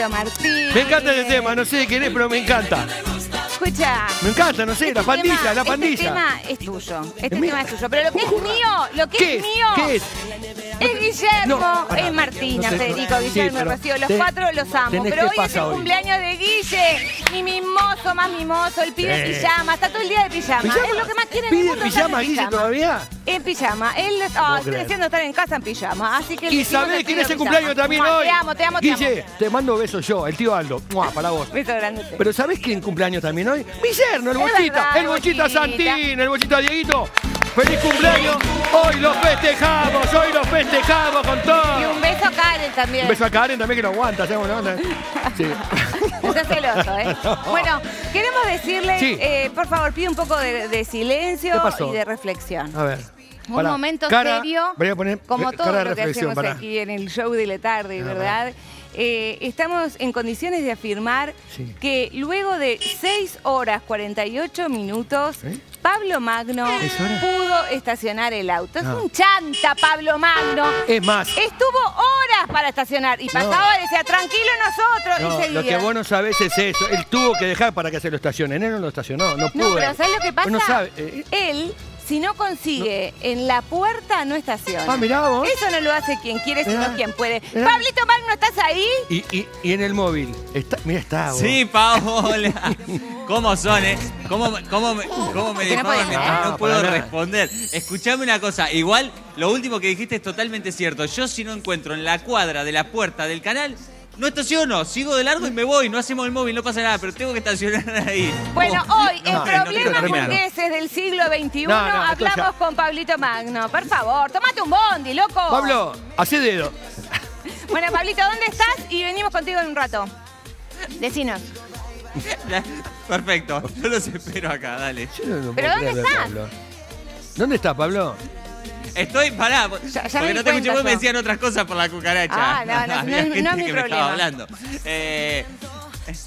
Pablito Martín. Me encanta ese tema, no sé de quién es, pero me encanta. Escucha. Me encanta, no sé, este la pandilla, tema- la pandilla. Este tema es tuyo. Este ¿Es mío? tema es tuyo. Pero lo que es mío, lo que ¿Qué es es? mío. ¿Qué es? Es Guillermo, No, pará, es Martina, no sé, Federico, sí, Guillermo, pero Rocío. Los te- cuatro los amo. Pero hoy es el hoy. cumpleaños de Guille. Mi mimoso, más mimoso. El pibe en Sí. pijama. Está todo el día de pijama. ¿Pijama? Es lo que más quiere en el ¿Pide mundo, estar pijama Guille pijama. todavía? En pijama. Él ah, puedo estoy creer. haciendo estar en casa en pijama. Así que ¿Y sabés quién es el cumpleaños también hoy? Te amo, te amo, te Guille, amo. te mando besos yo, el tío Aldo. Mua, para vos. Beso grandote. Pero ¿sabés quién cumpleaños también hoy? Yerno, el Es bochita. verdad, el bochita Bochita. Santín, el bochita Dieguito. ¡Feliz cumpleaños! Hoy lo festejamos, hoy lo festejamos con todo. Y un beso a Karen también. Un beso a Karen también que no aguanta, anda. Sí. Celoso, ¿eh? Bueno, queremos decirle, Sí. eh, por favor, pide un poco de, de silencio y de reflexión. A ver. Un pará. momento Cara- serio, Voy a poner como cara todo lo que hacemos pará. aquí en el show de la tarde, ¿verdad? Eh, estamos en condiciones de afirmar Sí. que luego de 6 horas 48 minutos. Pablo Magno pudo estacionar el auto. Es Ah. un chanta, Pablo Magno. Es más, Estuvo horas para estacionar y pasaba y decía, tranquilo nosotros, no, y seguía. lo que vos no sabés es eso. Él tuvo que dejar para que se lo estacionen. Él no lo estacionó, no pudo. No, pero ¿sabes lo que pasa? Sabe, eh, Él, si no consigue en la puerta, no estaciona. Ah, mirá vos. Eso no lo hace quien quiere, sino Mirá, quien puede. mirá. Pablito Magno, ¿estás ahí? Y, y, y en el móvil. Está, mira, está. vos. Sí, Paola. ¿Cómo son, eh? ¿Cómo, me- cómo, me- cómo me Que no mientras no Ah, puedo responder? Escuchame una cosa. Igual, lo último que dijiste es totalmente cierto. Yo si no encuentro en la cuadra de la puerta del canal, no estaciono. Sigo de largo y me voy. No hacemos el móvil, no pasa nada. Pero tengo que estacionar ahí. Bueno, hoy, el no, no problema quiero terminar. burgueses del siglo XXI, No, no, hablamos con Pablito Magno. Por favor, tomate un bondi, loco. Pablo, hace dedo. Bueno, Pablito, ¿dónde estás? Y venimos contigo en un rato. Decinos. Perfecto. Yo los espero acá, dale. Yo no- no ¿Pero dónde estás? Pablo. ¿Dónde está, Pablo? Estoy, pará, Ya- ya me porque no te escuché, vos me decían otras cosas por la cucaracha. Ah, no, no, Había no, no es mi que me problema. estaba hablando. Eh,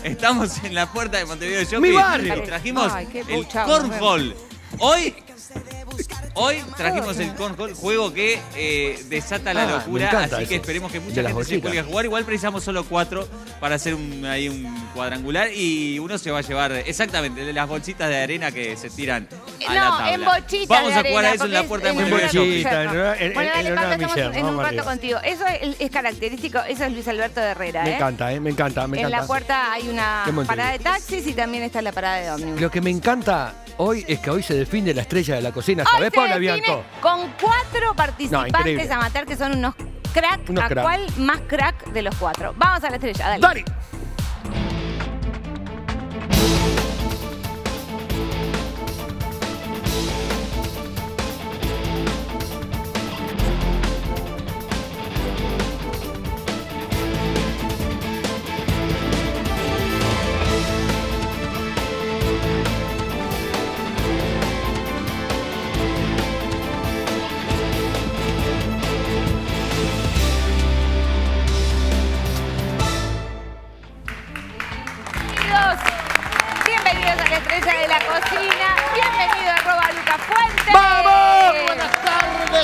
estamos en la puerta de Montevideo Shopping. Mi barrio. y Trajimos Ay, qué el Cornhole. Hoy, hoy trajimos el Cornhole, juego que eh, desata la Ah, me locura. encanta Así que eso. esperemos que mucha De las gente se bolsitas. cuelgue a jugar. Igual precisamos solo cuatro para hacer un, ahí un cuadrangular. Y uno se va a llevar exactamente de las bolsitas de arena que se tiran a la No, tabla. en bochitas Vamos a jugar arena, a eso en la puerta de es En Montevideo bochita, en- en- en- Bueno, dale, en Pablo, una estamos Michelle, en un vamos rato arriba. contigo. Eso es, es característico, eso es Luis Alberto de Herrera, Me ¿eh? encanta, eh, me encanta, me en encanta. la puerta hay una Qué Montevideo. parada de taxis y también está la parada de ómnibus. Lo que me encanta hoy es que hoy se define la estrella de la cocina, ¿sabés, Paula Bianco? con cuatro participantes increíble. amateur que son unos crack, Unos a crack. cuál más crack de los cuatro. Vamos a la estrella, dale. ¡Dani!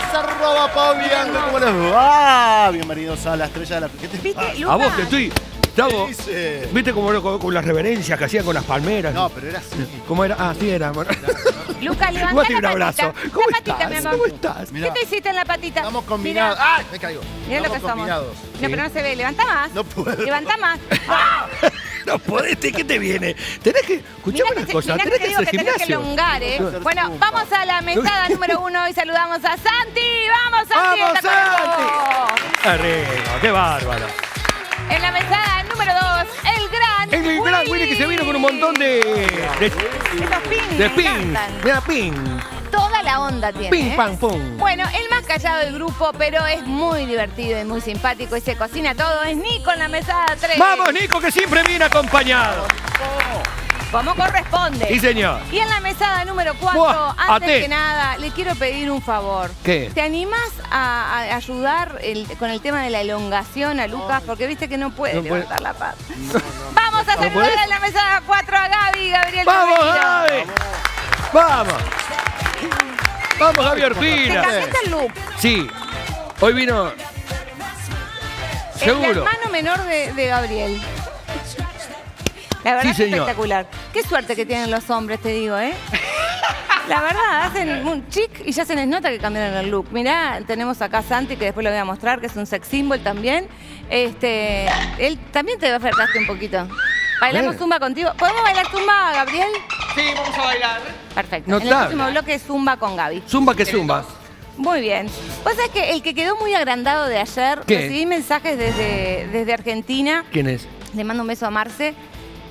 Tardes, arroba Pauliano, ¿cómo les va? Bienvenidos a la estrella de la... ¿Qué te ¿Viste? Lucas? A vos que estoy. ¿Qué dice? ¿viste cómo lo- con, con las reverencias que hacían con las palmeras? No, pero era así. ¿Cómo era? Ah, sí era. Lucas, levanta la un abrazo. patita. ¿Cómo la patita, estás? mi amor. ¿Cómo estás? ¿Qué Mirá. te hiciste en la patita? Estamos combinados. Mirá, ¡Ay! Me caigo. Mirá lo que Estamos. No, pero no se ve. Levanta más. No puedo. Levanta más. No podés, ¿qué te viene? Tenés que. Escuchame Mirá una que, cosa, mirá tenés que que te digo hacer que tenés que elongar, ¿eh? Bueno, vamos a la mesada número uno y saludamos a Santi. ¡Vamos, Santi! ¡Vamos, Santi! Arriba, qué bárbaro. En la mesada número dos, el gran El gran Willy que se vino con un montón de. de, de encantan. Mira, pin. Toda la onda tiene. Ping, ¿eh? pam, pum. Bueno, el más callado del grupo, pero es muy divertido y muy simpático y se cocina todo. Es Nico en la mesada 3. Vamos, Nico, que siempre viene acompañado. Como corresponde. Sí, señor. Y en la mesada número 4, Buah, antes que nada, le quiero pedir un favor. ¿Qué? ¿Te animás a, a ayudar el- con el tema de la elongación a Lucas? Porque viste que no puede No puede. levantar la pata. Vamos a saludar en la mesada 4 a Gaby, Gabriel ¡Vamos. Gaby! ¡Vamos! ¡Vamos, Te Orfina! cambiaste el look. Sí, hoy vino. El Seguro. hermano menor de, de Gabriel. La verdad Sí, es espectacular. Qué suerte que tienen los hombres, te digo, ¿eh? La verdad, hacen un chic y ya se les nota que cambiaron el look. Mirá, tenemos acá a Santi, que después lo voy a mostrar, que es un sex symbol también. Este, él también te ofertaste un poquito. ¿Bailamos zumba contigo? ¿Podemos bailar zumba, Gabriel? Sí, vamos a bailar. Perfecto. En el próximo bloque es zumba con Gaby. Zumba que zumba. Muy bien. Vos sabés que el que quedó muy agrandado de ayer, ¿Qué? recibí mensajes desde, desde Argentina. ¿Quién es? Le mando un beso a Marce.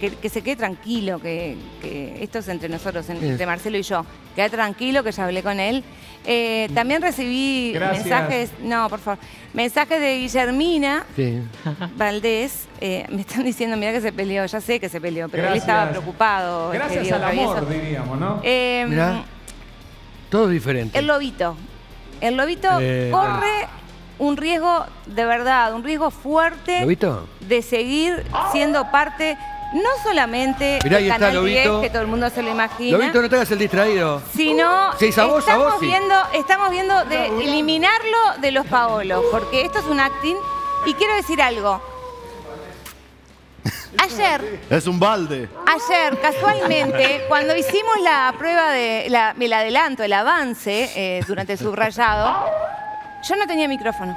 Que, que se quede tranquilo, que, que esto es entre nosotros, entre Marcelo y yo. Quede tranquilo, que ya hablé con él. Eh, también recibí Gracias. mensajes, no, por favor, mensajes de Guillermina Sí. Valdés. Eh, me están diciendo, mira que se peleó, ya sé que se peleó, pero él Gracias. estaba preocupado. Gracias querido al rabioso. amor, diríamos, ¿no? Eh, Mirá. Todo diferente. el lobito. El lobito Eh, corre un riesgo de verdad, un riesgo fuerte ¿Lobito? de seguir siendo parte no solamente Mirá, está Canal 10, Lobito. que todo el mundo se lo imagina, Lobito, no te hagas el distraído. sino Sí, a vos, a estamos, vos, sí. viendo, estamos viendo de eliminarlo de los Paolos, porque esto es un acting. Y quiero decir algo. Ayer, Es un balde. Ayer, casualmente, cuando hicimos la prueba de la- el adelanto, el avance eh, durante el subrayado, yo no tenía micrófono.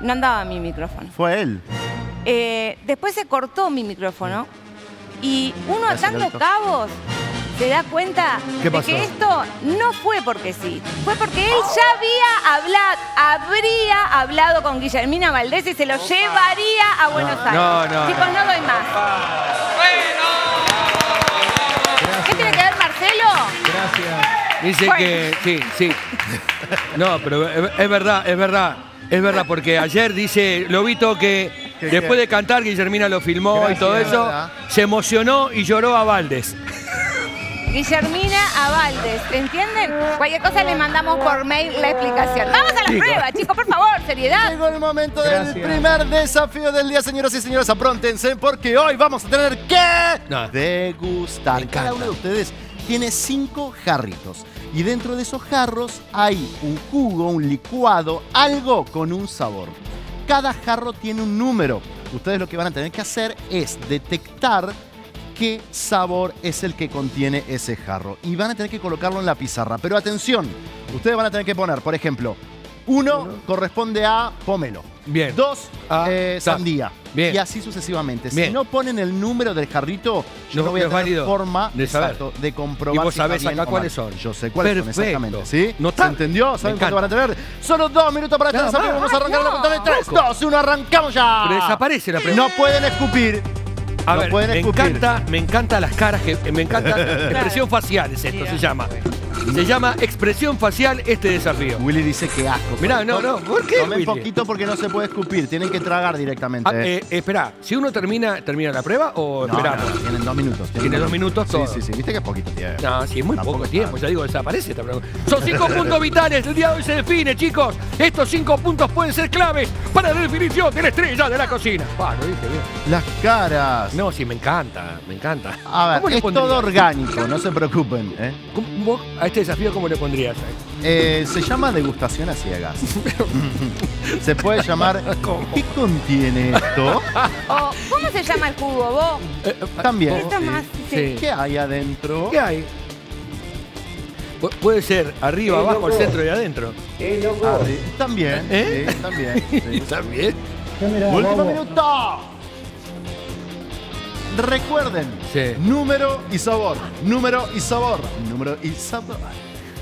No andaba mi micrófono. Fue él. Eh, después se cortó mi micrófono y uno Gracias, atando cabos se da cuenta ¿Qué de que esto no fue porque sí, fue porque él ya había hablado, habría hablado con Guillermina Valdés y se lo llevaría a Buenos Aires. no, no, Chicos, no. doy más. ¿Qué tiene que ver Marcelo? Gracias. Dice Bueno. que sí, sí. No, pero es, verdad, es verdad. Es verdad, porque ayer dice Lobito que ¿Qué, después qué? de cantar, Guillermina lo filmó y todo eso, ¿verdad? se emocionó y lloró a Valdes. Guillermina a Valdés, ¿entienden? Cualquier cosa le mandamos por mail la explicación. Vamos a la prueba, chicos, por favor, seriedad. Llegó el momento del primer desafío del día, señoras y señores. Apróntense porque hoy vamos a tener que No. degustar. Cada uno de ustedes tiene cinco jarritos. Y dentro de esos jarros hay un jugo, un licuado, algo con un sabor. Cada jarro tiene un número. Ustedes lo que van a tener que hacer es detectar qué sabor es el que contiene ese jarro. Y van a tener que colocarlo en la pizarra. Pero atención, ustedes van a tener que poner, por ejemplo, uno corresponde a pomelo. Bien. Dos, Ah, eh, está. sandía. Bien. Y así sucesivamente. Si no ponen el número del jarrito, yo No, no voy a no tener forma de saber. exacto, de comprobar Y vos si sabés acá cuáles son. Yo sé cuáles son exactamente. ¿Sí? ¿Se Notable. entendió? ¿Saben cuánto van a tener? Solo dos minutos para este desafío. Vamos a arrancar la no. contabilidad de 3, Poco. 2, 1, arrancamos ya. Pero desaparece la pregunta. No pueden escupir. A no ver, pueden me escupir. encanta, me encanta las caras que me encanta expresión facial es esto, se llama. Se llama expresión facial este desafío. Willy dice que asco. Mirá, no, no, ¿por qué, Tomen Willy? poquito porque no se puede escupir. Tienen que tragar directamente. Ah, eh, espera, si uno termina, termina la prueba o No, esperamos. no, tienen dos minutos. Tiene dos minutos Sí, todo. sí, sí. Viste que es poquito tiempo. No, sí, es muy Tampoco poco tiempo, ya digo, desaparece esta pregunta. Son cinco puntos vitales, el día de hoy se define, chicos. Estos cinco puntos pueden ser claves para la definición de la estrella de la cocina. Ah, lo dije bien. Las caras. No, sí, me encanta, me encanta. A ver, ¿Cómo le es pondrías? todo orgánico, no se preocupen. ¿eh? ¿Cómo- vos a este desafío cómo le pondrías? Eh, se llama degustación a ciegas. se puede llamar ¿Cómo? ¿Qué contiene esto? O, ¿Cómo se llama el jugo, vos? Eh, eh, También. Más. Sí. ¿Qué hay adentro? ¿Qué hay? Pu- Puede ser arriba, abajo, al centro y adentro. Arri- También. ¿Eh? sí, también. sí. También. Último minuto. Recuerden, Sí. número y sabor, número y sabor, número y sabor.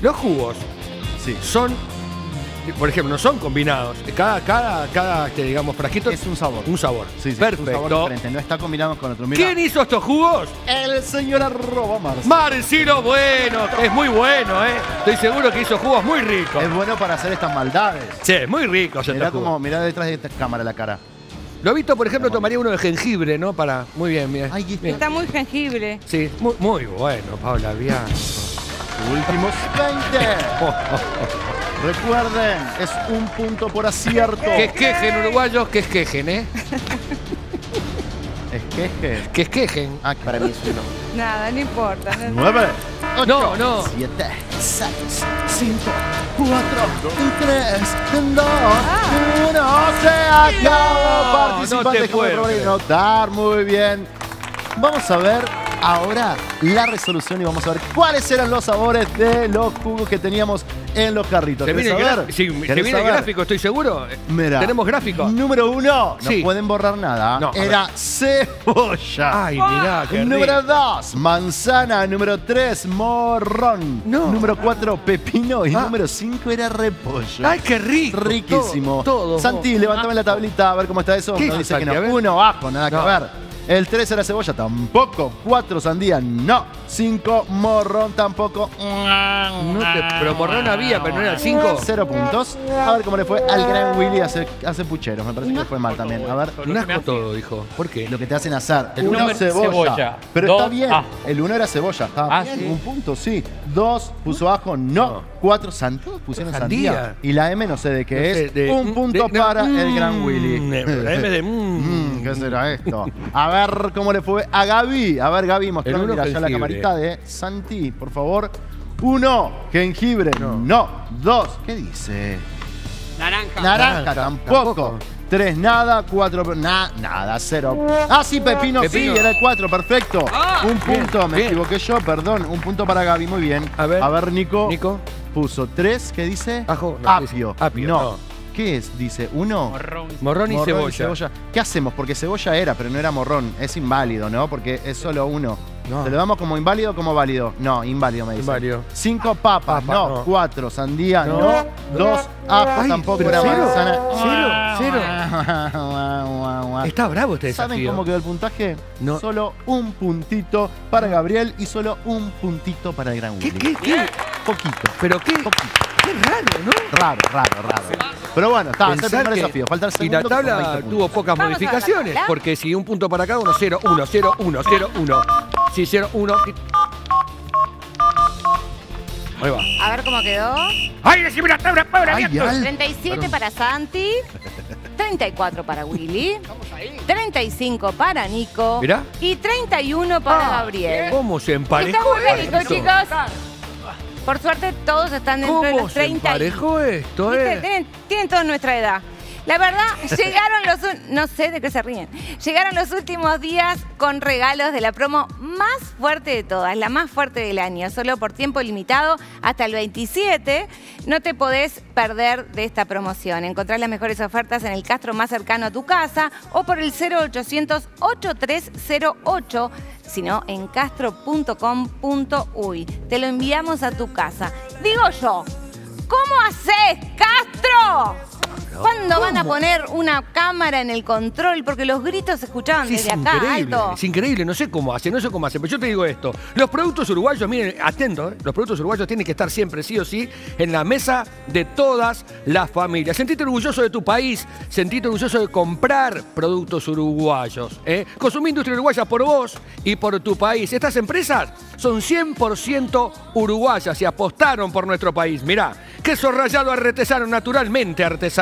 Los jugos Sí, son, por ejemplo, no son combinados. Cada, cada, cada este, digamos, frasquito es un sabor. un sabor. Sí, sí, es un sabor Perfecto. diferente, no está combinado con otro. Mira, ¿Quién hizo estos jugos? el señor arroba Mars. Marcelo Bueno, es muy bueno, ¿eh? Estoy seguro que hizo jugos muy ricos. Es bueno para hacer estas maldades. Sí, muy ricos Mirá estos como, mirá detrás de esta cámara la cara. Lobito, por ejemplo, tomaría uno de jengibre, ¿no? Para. Muy bien, bien. Ay, está. Bien. Está muy jengibre. Sí, muy, muy bueno, Paula, bien. Últimos 20. Recuerden, es un punto por acierto. Que esquejen, uruguayos, que esquejen, ¿eh? Es queje. Que esquejen. Ah, para mí es uno. Nada, no importa. no- 9, 8, No, no. 7, 6, 5, 4, 3, 2, 1. Se acabó. No, Participantes no te como puedo creer. notar. Muy bien. Vamos a ver ahora la resolución y vamos a ver cuáles eran los sabores de los jugos que teníamos en los carritos. ¿Se ¿Querés viene, saber? sí, se ¿Querés viene el gráfico, estoy seguro? Mira, ¿Tenemos gráfico? Número uno, no Sí. pueden borrar nada. No, Era cebolla. Ay, mirá, qué Número rico. 2, manzana. Número 3, morrón. No. Número 4, pepino. Y Ah. número 5 era repollo. Ay, qué rico. Riquísimo. Todo. todo. Santi, levántame la tablita a ver cómo está eso. ¿Qué No dice que no. Uno, ajo, nada que ver. El 3 era cebolla, tampoco. 4, sandía, no. 5, morrón, tampoco. No te, pero morrón había, pero no era el 5. Cero puntos. A ver cómo le fue al gran Willy hace, hace pucheros. Me parece que le fue mal también. A ver. Un asco todo, dijo. ¿Por qué? Lo que te hacen hacer. El uno, número- cebolla. cebolla. Pero Dos, está bien. ajo. El uno era cebolla. Está Ah, bien. ¿sí? Un punto, sí. Dos, puso ajo, no. No. Cuatro, san- todos pusieron Sandía. sandía. Y la M no sé de qué No sé, es. de- un punto de- no, para el gran mm, Willy. la M de mm. Mm, ¿Qué será esto? A ver cómo le fue a Gaby. A ver, Gaby, mostrame allá la camarita de Santi, por favor. Uno, jengibre. No. Dos, ¿qué dice? Naranja. Naranja, Naranja, tampoco. tampoco. Tres, nada. Cuatro, na- nada, cero. Ah, sí, pepino, Pepino. sí, era el cuatro, perfecto. Ah, un bien, punto, me bien. equivoqué yo, perdón. Un punto para Gaby, muy bien. A ver. A ver, Nico. Nico. Puso tres, ¿qué dice? Ajo, no, apio. apio, no. no. ¿Qué es? Dice, uno. Morrón. Morrón y Morrón cebolla. ¿Qué hacemos? Porque cebolla era, pero no era morrón. Es inválido, ¿no? Porque es solo uno. No. ¿Se lo damos como inválido o como válido? No, inválido me dice. Inválido. Cinco papas, Papa, no. no. Cuatro, sandía, no. No. Dos, ajo, Ay, tampoco era cero, manzana. cero, cero. Está bravo este ¿Saben desafío. cómo quedó el puntaje? No. Solo un puntito para Gabriel y solo un puntito para el gran ¿Qué, Willy. qué, qué? Poquito. ¿Pero qué? Poquito. Qué raro, ¿no? Raro, raro, raro. Pero bueno, está, es el primer desafío. Falta el y segundo. la tabla 20 puntos. tuvo pocas Vamos a ver la modificaciones, tabla. porque si un punto para cada uno, 0, 1, 0, 1, 0, 1. Si 0, 1. Ahí va. A ver cómo quedó. ¡Ay, decime la tabla, Paula! Ay, abierto! al- 37 para Santi. 34 para Willy. 35 para Nico. Mirá. Y 31 para Ah, Gabriel. ¿Cómo se Está emparejó muy rico, esto? chicos. Por suerte todos están dentro de ¿Cómo los se 30. y- emparejó esto, eh? Tienen, tienen toda nuestra edad. La verdad, llegaron los... No sé de qué se ríen. Llegaron los últimos días con regalos de la promo más fuerte de todas, la más fuerte del año. Solo por tiempo limitado, hasta el 27, no te podés perder de esta promoción. Encontrás las mejores ofertas en el Castro más cercano a tu casa o por el 0800 8308 sino en castro.com.uy. Te lo enviamos a tu casa. Digo yo, ¿cómo haces, Castro? ¿Cuándo van a poner una cámara en el control? Porque los gritos se escuchaban Sí, es desde acá, increíble, alto. es increíble, no sé cómo hace, no sé cómo hace, pero yo te digo esto, los productos uruguayos, miren, atento, ¿eh? los productos uruguayos tienen que estar siempre, sí o sí, en la mesa de todas las familias. Sentite orgulloso de tu país, sentite orgulloso de comprar productos uruguayos. ¿eh? Consumí industria uruguaya por vos y por tu país. Estas empresas son 100% uruguayas y apostaron por nuestro país. Mirá, queso rallado artesano, naturalmente artesano.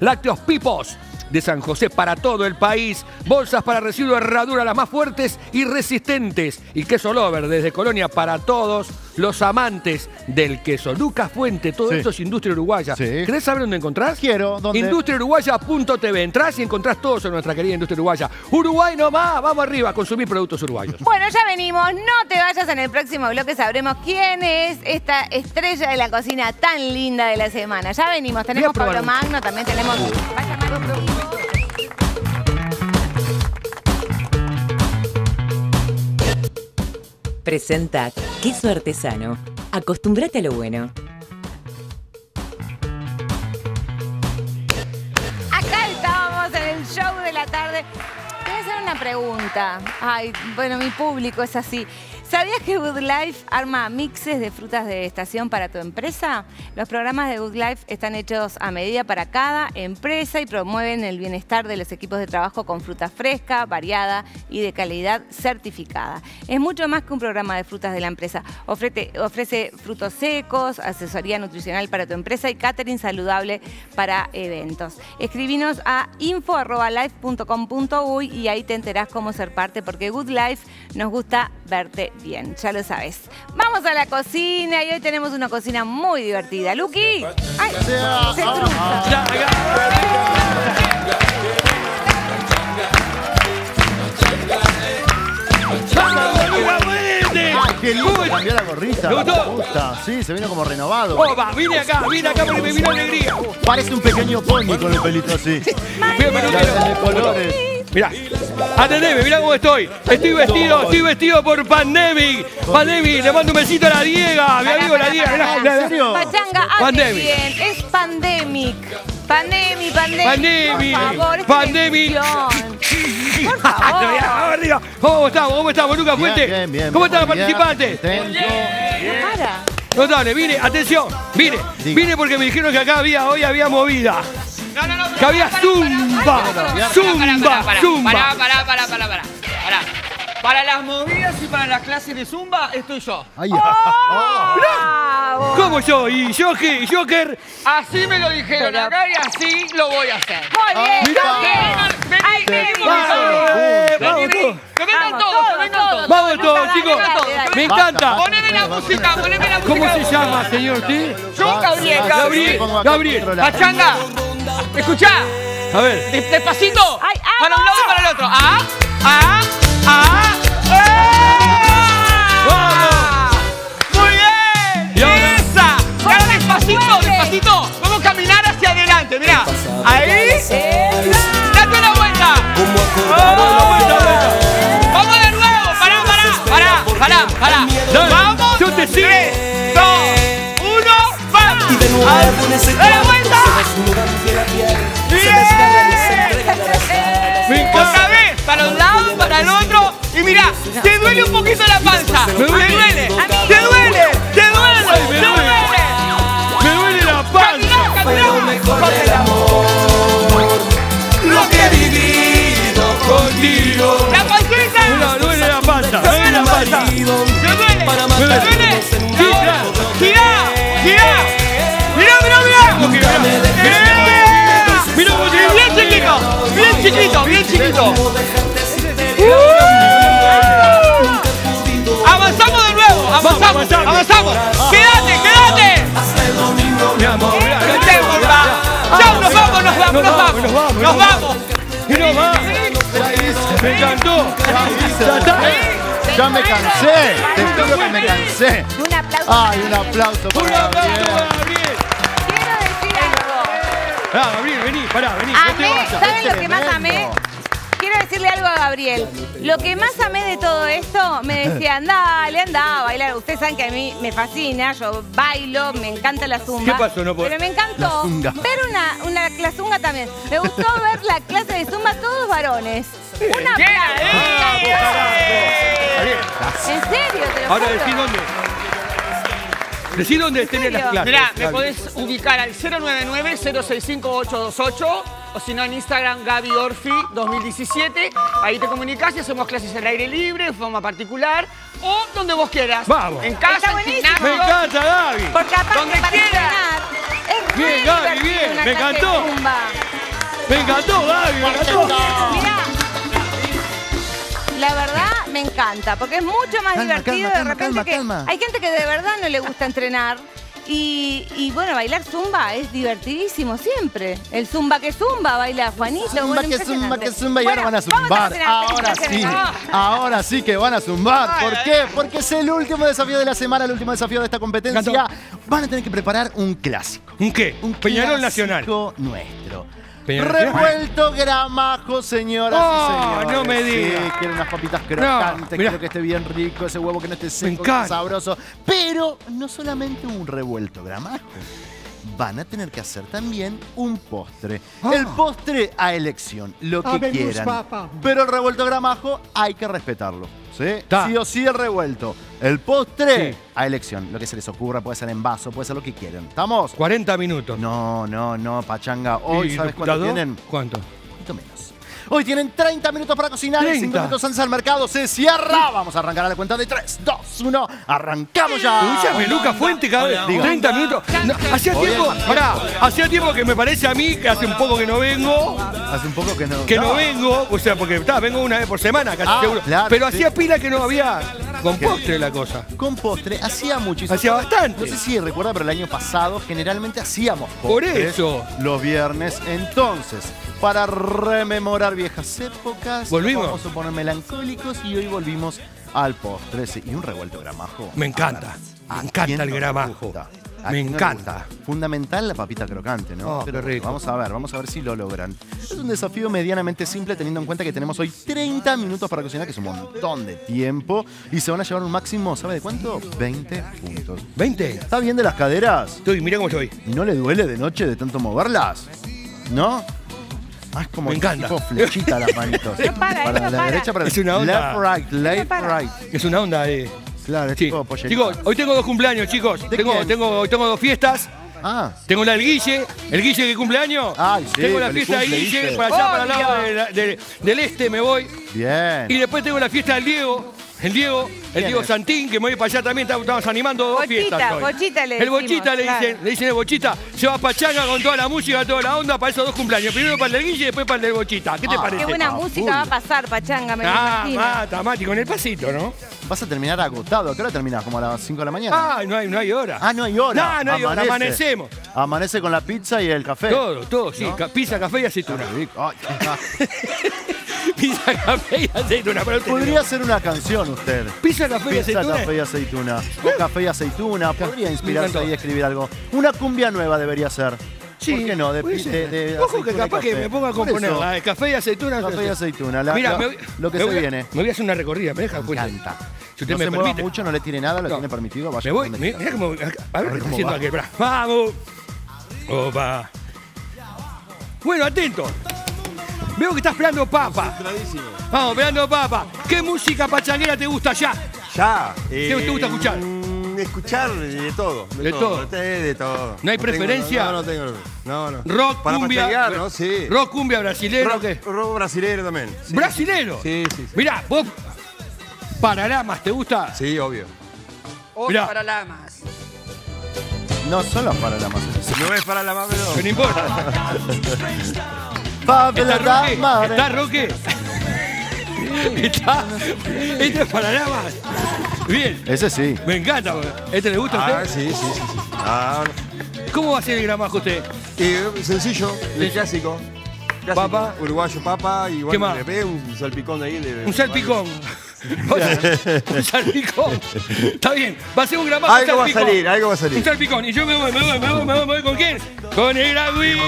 Lácteos pipos de San José para todo el país. Bolsas para residuos de herradura las más fuertes y resistentes. Y queso Lover desde Colonia para todos los amantes del queso. Lucas Fuente, todo Sí. esto es Industria Uruguaya. Sí. ¿Querés saber dónde encontrás? Quiero, ¿dónde? Industriauruguaya.tv. Entrás y encontrás todo sobre nuestra querida Industria Uruguaya. Uruguay nomás, vamos arriba a consumir productos uruguayos. Bueno, ya venimos. No te vayas en el próximo bloque. Sabremos quién es esta estrella de la cocina tan linda de la semana. Ya venimos. Tenemos Pablo Magno, también tenemos. Vaya Magno. Presenta Queso Artesano. Acostúmbrate a lo bueno. Acá estábamos en el show de la tarde. Voy a hacer una pregunta. Ay, bueno, mi público es así. ¿Sabías que Good Life arma mixes de frutas de estación para tu empresa? Los programas de Good Life están hechos a medida para cada empresa y promueven el bienestar de los equipos de trabajo con fruta fresca, variada y de calidad certificada. Es mucho más que un programa de frutas de la empresa. Ofrece, frutos secos, asesoría nutricional para tu empresa y catering saludable para eventos. Escribinos a info.life.com.uy y ahí te enterás cómo ser parte porque Good Life nos gusta verte bien, ya lo sabes. Vamos a la cocina y hoy tenemos una cocina muy divertida. Luqui, ay, se cruza. qué lindo ¿Cómo es? cambió la gorrita. ¿Le gustó? Me gusta. Sí, se vino como renovado. Opa, vine acá, vine acá porque me vino alegría. Parece un pequeño pony con el pelito así. Ya quiero- de colores. Mirá, atendeme, mirá cómo estoy. Estoy vestido, estoy vestido por Pandemic. Pandemic, le mando un besito a la Diega, mi amigo la Diega. mirá. Pachanga, Pandemic. bien. Es pandemic. Pandemic, pandemic. Pandemic. Por favor, Pandemic. Por favor. ¿Cómo estamos? ¿Cómo estamos, Lucas Fuente? Bien, bien, bien. ¿Cómo están los Bien, participantes? Para. Notable, vine, atención, vine, Diga. vine porque me dijeron que acá había, hoy había movida, No, no, no. que había zumba, zumba, zumba. Pará, pará, pará, pará, pará. Pará. Para las movidas y para las clases de zumba, estoy yo. Ay, Bravo. ¿Cómo yo? ¿Y Joker? Joker? Así me lo dijeron Pero- acá y así lo voy a hacer. Muy bien, Mirá. Joker. Vení, Ay, vení, vení. vamos, Vení, vamos vení. todos. Que vengan Vamos, todos, que vengan todos. Vamos todos, chicos. dale, dale. Me encanta. Poneme la música, poneme la música. ¿Cómo se llama, señor? Yo, Gabriel, Gabriel. Gabriel, controlar. Pachanga, escuchá. A ver. De- Despacito. Ay, ah, para un lado y para el otro. Ah, ah, ah. ¡Eh! ¡Vamos! Muy bien. Y ahora- Esa. Y ahora despacito, despacito. Vamos a caminar hacia adelante. Mirá. Ahí. Esa. Date una vuelta. Dale, Vamos. yo te sigo. Tres, dos, uno, vamos. ¡Bien! Duele la panza. Te duele. duele, te duele, te duele, Ay, me te duele. duele. Me duele la panza. Caminá, Lo que he vivido contigo. La pancita. Me duele la panza. Me duele la panza. ¿Te duele? Me ¿Te duele. claro. Gira, gira. Mira, mira, mira. Mirá, ¡Eh! Mirá cómo te- Bien chiquito, bien chiquito, bien chiquito. Avanzamos Ya me cansé. Te juro que me cansé. Un aplauso. Ay, un aplauso Un para aplauso Gabriel. para Gabriel. Quiero decir algo. Ah, Gabriel, vení, pará, vení. no te Amé, vayas. ¿saben lo que más amé? Quiero decirle algo a Gabriel. Lo que más amé de todo esto, me decían, dale, anda a bailar. Ustedes saben que a mí me fascina, yo bailo, me encanta la zumba. ¿Qué pasó? No puedo- Pero me encantó ver una, una, la zunga también. Me gustó ver la clase de zumba, todos varones. Una Gabriel, En serio, te lo Ahora juro. decí dónde. Decí dónde tenés las clases. Mirá, me podés ubicar al 099-065-828 o si no en Instagram Gaby Orfi 2017. Ahí te comunicás y hacemos clases al aire libre, en forma particular o donde vos quieras. Vamos. En casa, en gimnasio. Me encanta, Gaby. Porque aparte Donde para quiera. entrenar, es Bien, Gaby, bien, me encantó. Me encantó, Gaby, me encantó. Mirá. La verdad me encanta, porque es mucho más Calma, divertido calma, de repente calma, que calma. hay gente que de verdad no le gusta entrenar. Y, y bueno, bailar zumba es divertidísimo siempre. El zumba que zumba baila Juanito. Zumba bueno, que zumba que zumba y Bueno, ahora van a zumbar. Ahora sí. Ahora sí que van a zumbar. Ay, ¿Por ay, qué? Porque es el último desafío de la semana, el último desafío de esta competencia. Van a tener que preparar un clásico. ¿Un qué? Un Peñarol Nacional. clásico nuestro. Revuelto gramajo, señoras Oh, y señores. no me digas. Sí, quiero unas papitas crocantes, quiero que esté bien rico, ese huevo que no esté seco, sabroso. Pero no solamente un revuelto gramajo. Van a tener que hacer también un postre. Ah. El postre a elección, lo que Habemos quieran. papa. Pero el revuelto gramajo hay que respetarlo. ¿sí? Ta. Sí o sí el revuelto. El postre Sí. a elección. Lo que se les ocurra, puede ser en vaso, puede ser lo que quieran. ¿Estamos? 40 minutos. No, no, no, pachanga. Hoy, ¿Y ¿sabes cuánto tienen? ¿Cuánto? Un poquito menos. Hoy tienen 30 minutos para cocinar y 5 30. minutos antes al mercado. Se cierra. Vamos a arrancar a la cuenta de 3, 2, 1. ¡Arrancamos ya! Escuchame, Lucas Fuente cada vez. Diga. 30 minutos. No, hacía tiempo, pará, hacía tiempo que me parece a mí que hace un poco que no vengo. Hace un poco que no. Que no vengo, o sea, porque está, vengo una vez por semana, casi Ah, seguro. claro, Pero sí. hacía pila que no había con postre la cosa. Con postre hacía muchísimo. Hacía bastante. No sé si recuerda, pero el año pasado generalmente hacíamos Por postres eso. Los viernes. Entonces, para rememorar viejas épocas, ¿Volvimos? vamos a poner melancólicos y hoy volvimos al postre. Y un revuelto gramajo. Me encanta. A Me ver, ¿a encanta el gramajo. Me encanta. Fundamental la papita crocante, ¿no? Oh, qué rico. Vamos a ver, vamos a ver si lo logran. Es un desafío medianamente simple teniendo en cuenta que tenemos hoy 30 minutos para cocinar, que es un montón de tiempo. Y se van a llevar un máximo, ¿sabe de cuánto? 20 puntos. ¿20? ¿Está bien de las caderas? Estoy, mira cómo estoy. ¿Y no le duele de noche de tanto moverlas? ¿No? Es como Me encanta. tipo flechita las manitos. No para, para no la para. derecha, para Es una onda. Left, right, left, para. right. Es una onda de. Claro, es Sí. tipo pollerita. Chicos, hoy tengo dos cumpleaños, chicos. ¿De Tengo, quién? tengo, hoy tengo dos fiestas. Ah, Tengo la del Guille, el Guille que cumple años. Ay, sí, tengo la feliz fiesta de cumple, Guille, Guille. para allá, para el lado de la- de- del este me voy. bien. Y después tengo la fiesta del Diego. El Diego, el ¿Quién Diego? Santín, que me voy para allá también, estamos animando dos Bochita, fiestas. hoy. bochita le El decimos, bochita le claro. dicen, le dicen el bochita, se va a pachanga con toda la música, toda la onda para esos dos cumpleaños. Primero para el del Guille y después para el del bochita. ¿Qué te Ah, parece? Qué buena Ah, música full. va a pasar, Pachanga, me Ah, imagino. mata, mati, con el pasito, ¿no? Vas a terminar agotado. ¿A qué hora terminás? ¿Como a las 5 de la mañana? Ah, no hay, no hay hora. Ah, no hay hora. No, no hay hora, Amanece. amanecemos. Amanece con la pizza y el café. Todo, todo, sí. Pizza, café y aceituna. Ay, Pizza, café y aceituna. Para usted. Podría ser una canción usted. Pizza, café y Pizza, aceituna. café y aceituna. O café y aceituna. Podría inspirarse ahí y escribir algo. Una cumbia nueva debería ser. Sí, ¿Por qué no? De, de, Ojo que capaz que me ponga a componer eso, la de café y aceituna. Café y aceituna. La- Mira, la- me voy- lo que me se a- viene. Me voy a hacer una recorrida, me deja Me pues, encanta. Si usted no me se permite. mucho, no le tire nada, lo No. tiene permitido. Vaya Me voy, quiera. mirá cómo. A ver, cómo va. aquel. Vamos. Opa. Bueno, atento. Veo que estás esperando papa. Vamos, esperando papa. ¿Qué música pachanguera te gusta ya? Ya. ¿Qué te gusta escuchar? mm, Escuchar de todo. De todo. De, de todo. ¿No hay preferencia? no, no tengo. No, no. Rock, Para cumbia. Sí. Rock, cumbia, brasilero, rock, ¿qué? rock brasilero también. Sí. ¿Brasilero? Sí, sí, sí. Mirá, vos. Paralamas, ¿te gusta? Sí, obvio. Mirá. para lamas. No solo para la masa. No es para la más, pero. No importa. Pablo ¿Está Roque? ¿Está Roque? ¿Está? ¿Este es Paralamas? Bien. Ese sí. Me encanta. ¿Este le gusta a Ah, usted? sí, sí, sí. sí. Ah, ¿Cómo va a ser el gramajo usted? y sencillo, el clásico. Clásico. Papa. Uruguayo papa y ¿Qué bueno, más? le pegué un salpicón de ahí. De, Un salpicón. un salpicón. Está bien. Va a ser un gramajo Algo va a salir, algo va a Un salir. salpicón. Y yo me voy, me voy, me voy, me voy, me voy con quién? Con el Agüiri.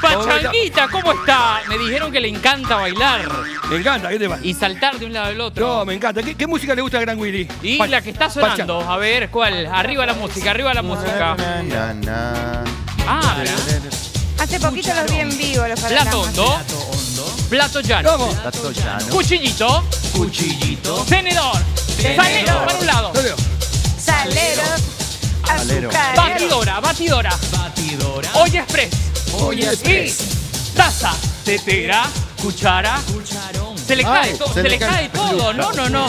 Pachanguita, ¿cómo está? Me dijeron que le encanta bailar Me encanta, ¿qué te pasa? y saltar de un lado al otro. No, me encanta. ¿Qué, qué música le gusta a Gran Willy? Y Pa- la que está sonando, a ver, ¿cuál? Arriba la música, arriba la música. Na, na, na. Ah, Hace poquito los vi en vivo, los plato Paralamas. hondo, plato llano, Vamos. Tato llano. cuchillito, cuchillito, tenedor, salero para un lado, Salero. azúcar. batidora, batidora, batidora, olla express, olla express, taza, tetera, cuchara, se le Ay, cae, to- se se le cae. cae todo, no, no, no.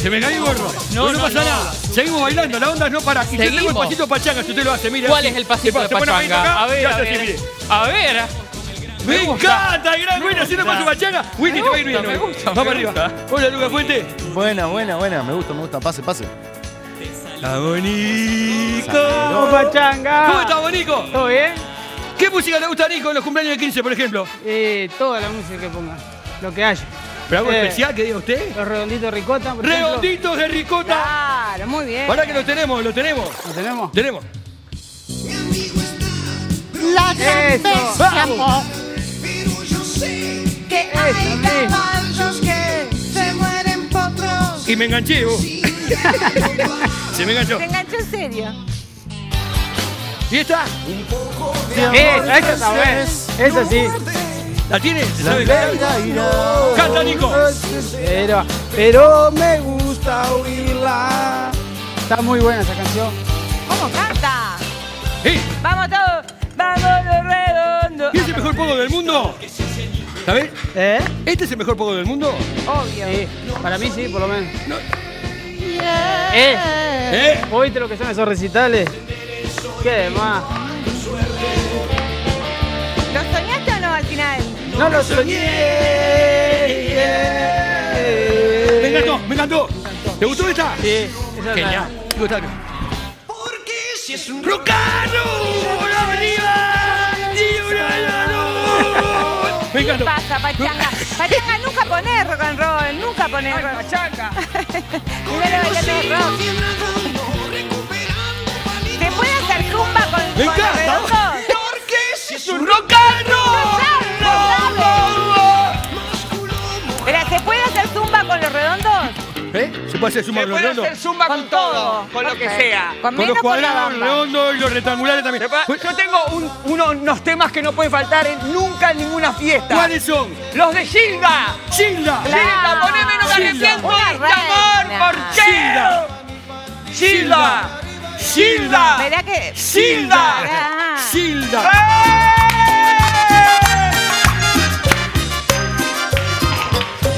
Se me cayó el gorro. No, No, no, no, pasa no. nada. Seguimos bailando, la onda no para. Y yo tengo el Seguimos. pasito pachanga, si usted lo hace, mire. ¿Cuál así. es el pasito de Se pone pachanga? acá, A ver, ya a ver. A ver. Me, gusta. encanta el gran Willy haciendo con su pachanga. Winnie, te va a ir bien. gusta, me hoy. gusta, Vamos me arriba. gusta. Hola, Lucas Fuente. Buena, buena, buena. Me gusta, me gusta. Pase, pase. Está bonito. Pachanga. ¿Cómo está, Bonico? ¿Todo bien? ¿Qué música le gusta a Nico en los cumpleaños de 15, por ejemplo? Eh, toda la música que ponga. Lo que haya. ¿Pero algo Eh. especial que diga usted? Los redonditos ricota, por ejemplo. Redonditos de ricota. Claro, muy bien. Para que lo tenemos, lo tenemos. ¿Lo tenemos? Tenemos. Eso. ¡Vamos! Que hay caballos que se mueren potros. Y me enganché, vos. Se me enganchó. Se enganchó en serio. ¿Y esta? Esa, esa está buena. Esa sí. ¿La tiene? La ¿Sabe vida cantar? irá. Canta, Nico. Pero, pero me gusta oírla. Está muy buena esa canción. ¿Cómo canta? ¿Eh? Vamos todos. Vamos los redondos. ¿Y es el mejor pogo del mundo? ¿Sabes? ¿Eh? ¿Este es el mejor pogo del mundo? Obvio. Sí, para mí sí, por lo menos. Yeah. Eh. ¿Eh? ¿Oíste lo que son esos recitales? ¿Qué demás? ¿Lo soñaste o no al final? No lo soñé. Me encantó, me encantó. ¿Te gustó esta? Sí, esa es Genial. la... Me gustó. ¡Rocano! ¡Por arriba! ¡Y una luz! Me ¿Qué encantó. pasa, Pachanga? Pachanga, nunca ponés rock and roll, nunca ponés Ay, rock. pachanga. Lo bailando rock. Me con los encanta. redondos? Es un rock and Espera, ¿se puede hacer zumba con los redondos? ¿Eh? ¿Se puede hacer Se con los puede redondos? hacer zumba con, todo, con lo que Ok. sea. Con Con menos los la cuadrados, bamba. redondos y los rectangulares también. Se puede- Yo tengo un- uno- unos temas que no pueden faltar en, nunca en ninguna fiesta. ¿Cuáles son? Los de Gilda. ¡Gilda! Claro. Gilda, poneme no me Gilda. arrepiento Una de este amor, reina. ¿por qué? Gilda. Gilda. Verá que. Gilda. Ah. ¡Gilda!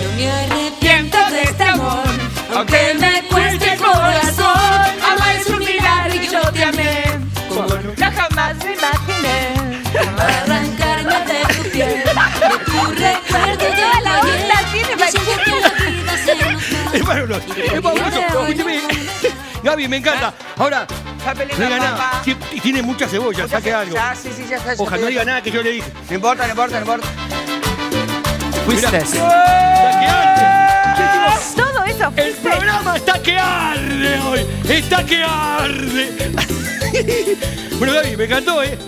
No me arrepiento de este amor, aunque me cueste el corazón. Amar es un milagro y yo te amé, como nunca jamás Me imaginé. arrancarme de tu piel, de tu recuerdo de la Yo siento que la vida se nos va. Es es. Gaby, me encanta. Ahora, no diga nada. y Tiene mucha cebolla, saque algo. Ya, sí, sí, ya está. ya Ojalá no diga nada que yo le dije. No importa, no importa, no importa. Fuiste. Está que arde. Todo eso El fuiste. programa está que arde hoy. Está que arde. bueno, Gaby, me encantó, ¿eh?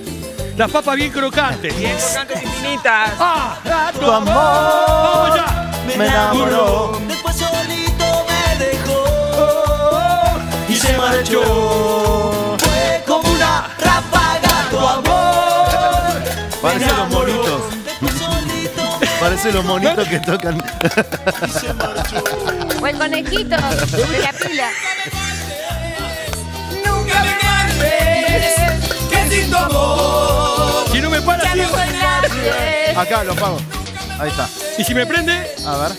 Las papas bien crocantes. Bien crocantes infinitas. ¡Ah! ah, Tu amor ¡Vamos allá! me enamoró marchó. Fue como una ráfaga tu amor Parece los monitos. Parece los monitos que tocan. O el conejito de la pila. Nunca me vuelves Que sin tu amor Si no me para, Ya no. Acá lo pago. Ahí está. Y si me prende, A ver.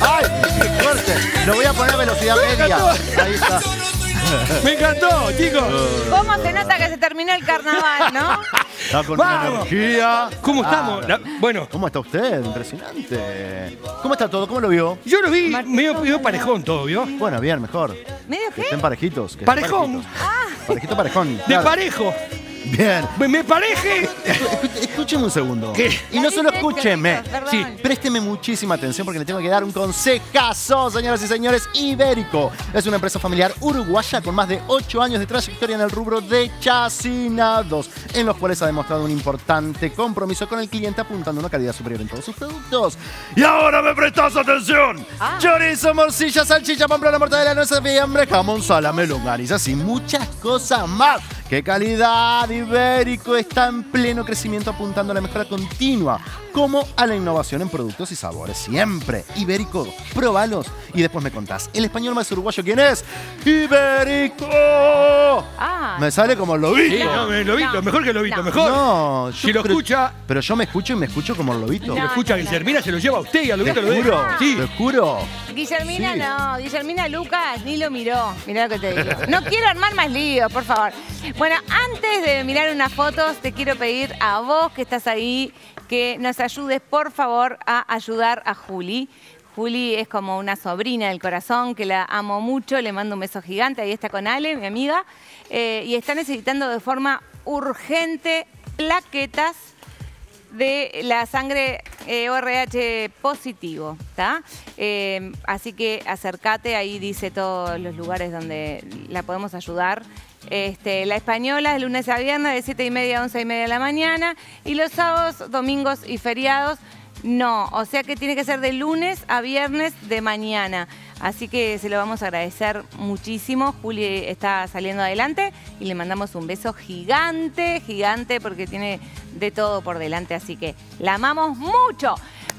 ¡Ay! ¡Qué fuerte! Lo voy a poner a velocidad media. Ahí está. Me encantó, chicos. ¿Cómo se nota que se terminó el carnaval, no? Está con una Vamos. energía. ¿Cómo Ah, estamos? La- bueno, ¿Cómo está usted? Impresionante. ¿Cómo está todo? ¿Cómo lo vio? yo lo vi medio, medio parejón todo, ¿vio? Bueno, bien, mejor. ¿Medio Que qué? estén parejitos. que estén Parejón. parejitos. Parejito, parejón. De claro. parejo. Bien. Me, me pareje. Escu- Escúcheme un segundo. ¿Qué? Y no solo escúcheme. Perdón. Sí. Présteme muchísima atención porque le tengo que dar un consejazo, señoras y señores. Ibérico es una empresa familiar uruguaya con más de 8 años de trayectoria en el rubro de chacinados, en los cuales ha demostrado un importante compromiso con el cliente apuntando a una calidad superior en todos sus productos. Y ahora me prestas atención. Ah. Chorizo, morcilla, salchicha, pamplona, mortadela, nueces, fiambre, jamón, salame, longanizas y muchas cosas más. ¡Qué calidad! Ibérico está en pleno crecimiento apuntando a la mejora continua, como a la innovación en productos y sabores. Siempre. Ibérico, probalos y después me contás. El español más uruguayo, ¿quién es? ¡Ibérico! Ah. Me sale como lo vi. Sí, no, me- lo vi, No. lo mejor que lo vi, lo No. mejor. No, yo Si lo pero- escucha, Pero yo me escucho y me escucho como el lobito. si lo No, escucha no, no. Guillermina, se lo lleva a usted y a Te Lobito lo ve. juro, Sí. te juro. Guillermina Sí. no, Guillermina Lucas ni lo miró. Mirá lo que te digo. No quiero armar más líos, por favor. Bueno, antes de mirar unas fotos, te quiero pedir a vos que estás ahí que nos ayudes, por favor, a ayudar a Juli. Juli es como una sobrina del corazón que la amo mucho, le mando un beso gigante. Ahí está con Ale, mi amiga. eh, y está necesitando de forma urgente plaquetas de la sangre eh, ORH positivo. Eh, así que acércate, ahí dice todos los lugares donde la podemos ayudar. Este, la española de lunes a viernes de 7 y media a 11 y media de la mañana y los sábados, domingos y feriados no, o sea que tiene que ser de lunes a viernes de mañana. Así que se lo vamos a agradecer muchísimo. Juli está saliendo adelante y le mandamos un beso gigante, gigante, porque tiene de todo por delante. Así que la amamos mucho.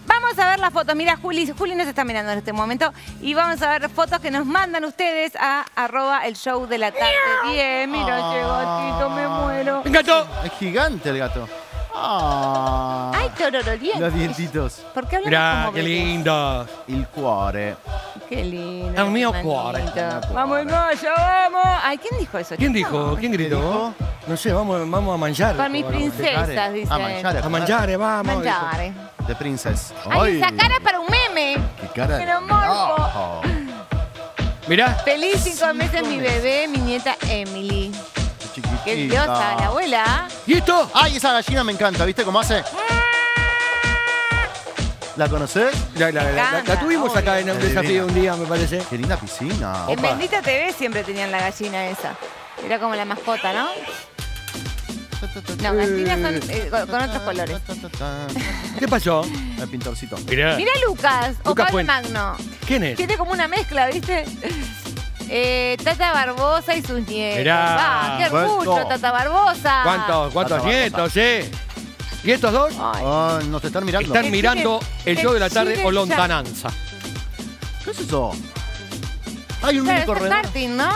Vamos a ver las fotos. Mira, Juli, Juli nos está mirando en este momento. Y vamos a ver fotos que nos mandan ustedes a arroba el show de la tarde. Bien, mira, ese gatito, me muero. Me encantó. Es gigante el gato. Ah, Ay, tororo, dientes. los dientitos. ¿Por qué hablamos Mirá, como qué bebés? lindo. Il cuore. Qué lindo. El mío qué cuore. Vamos, Goya, vamos. Ay, ¿quién dijo eso? ¿Quién dijo? ¿Quién gritó? No sé, vamos, vamos a manjar. Con mis princesas, dice. A mangiare. A manjar, vamos. Mangiare. De princess. Ay, esa cara es para un meme. Qué cara. Pero morbo. No. Mirá. Feliz cinco meses mi bebé, mi nieta Emily. Qué diosa, la abuela. ¿Y esto? Ay, esa gallina me encanta, ¿viste cómo hace? ¿La conocés? La, la- la- la- la encanta, tuvimos acá en un desafío un día, me parece. Qué linda piscina. En Opa. Bendita TV siempre tenían la gallina esa. Era como la mascota, ¿no? No, gallinas son eh, con, con otros colores. ¿Qué pasó? El pintorcito. Mirá. Mira Lucas, o Lucas Pablo Fuente. Magno. ¿Quién es? Tiene como una mezcla, ¿viste? Eh, Tata Barbosa y sus nietos. Mirá. Ah, qué orgullo, ¿Cuánto? Tata Barbosa. ¿Cuántos, cuántos Tata nietos, eh? ¿Y estos dos? Ay, Ah, nos están mirando. Están mirando el show de la tarde o lontananza. ¿Qué es eso? Hay un claro, mini es karting, ¿no?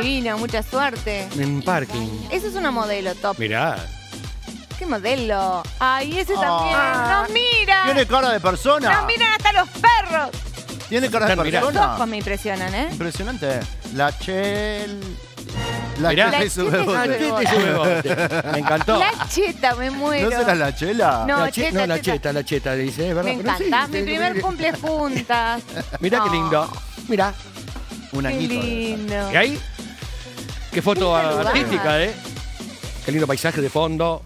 Divina, mucha suerte. En parking. Eso es una modelo top. Mirá. ¿Qué modelo? Ay, ese Ah. también. ¡Nos mira! Tiene cara de persona. ¡Nos miran hasta los perros! Tiene cara de ojos persona. me impresionan, ¿eh? Impresionante. La Chel. La Mirá. La Chel bebote. Me encantó. La cheta, me muero. ¿No será la Chela? No, La che- cheta, no, la cheta. cheta, la cheta, dice, es verdad. Me pero sí, encanta. sí, Mi sí, primer sí. cumple juntas. Mirá qué lindo. Mirá. Un Qué añito. lindo. ¿Y ahí? Qué foto Lindo lugar. artística, ¿eh? Qué lindo paisaje de fondo.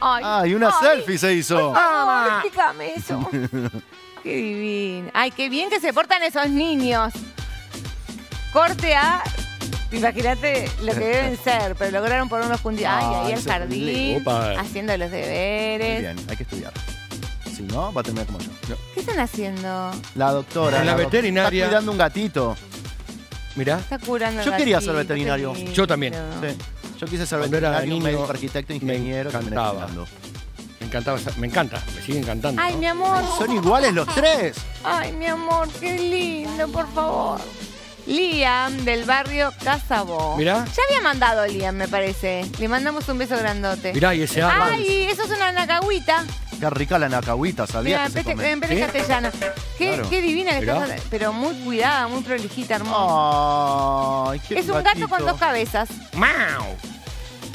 Ay, Ah, y una ay, selfie se hizo. Ay, explícame eso. Qué divino. Ay, qué bien que se portan esos niños. Corte a. Imagínate lo que deben ser, pero lograron por unos puntitos. Ay, Ay, ahí el jardín, Opa. haciendo los Muy deberes. bien, hay que estudiar. Si no, va a terminar como yo. ¿Qué están haciendo? La doctora. En la veterinaria. Está cuidando un gatito. Mirá. Está curando. Yo quería gatito, ser veterinario. Yo también. Sí. Yo quise ser Cuando era veterinario, niño, médico, arquitecto, me ingeniero. terminé encantaba. Me encantaba, esa- me encanta, me sigue encantando. Ay, ¿no? mi amor. Son iguales los tres. Ay, mi amor, qué lindo, por favor. Liam, del barrio Casabó. Mirá. Ya había mandado Liam, me parece. Le mandamos un beso grandote. Mirá, y ese árbol. Ay, eso es una nacahuita. Qué rica la nacahuita, Mira, ¿sabías en que se castellana. Qué, Claro. qué divina que Mirá. está, pero muy cuidada, muy prolijita, hermosa. Ay, qué es un gato con dos cabezas. ¡Mau!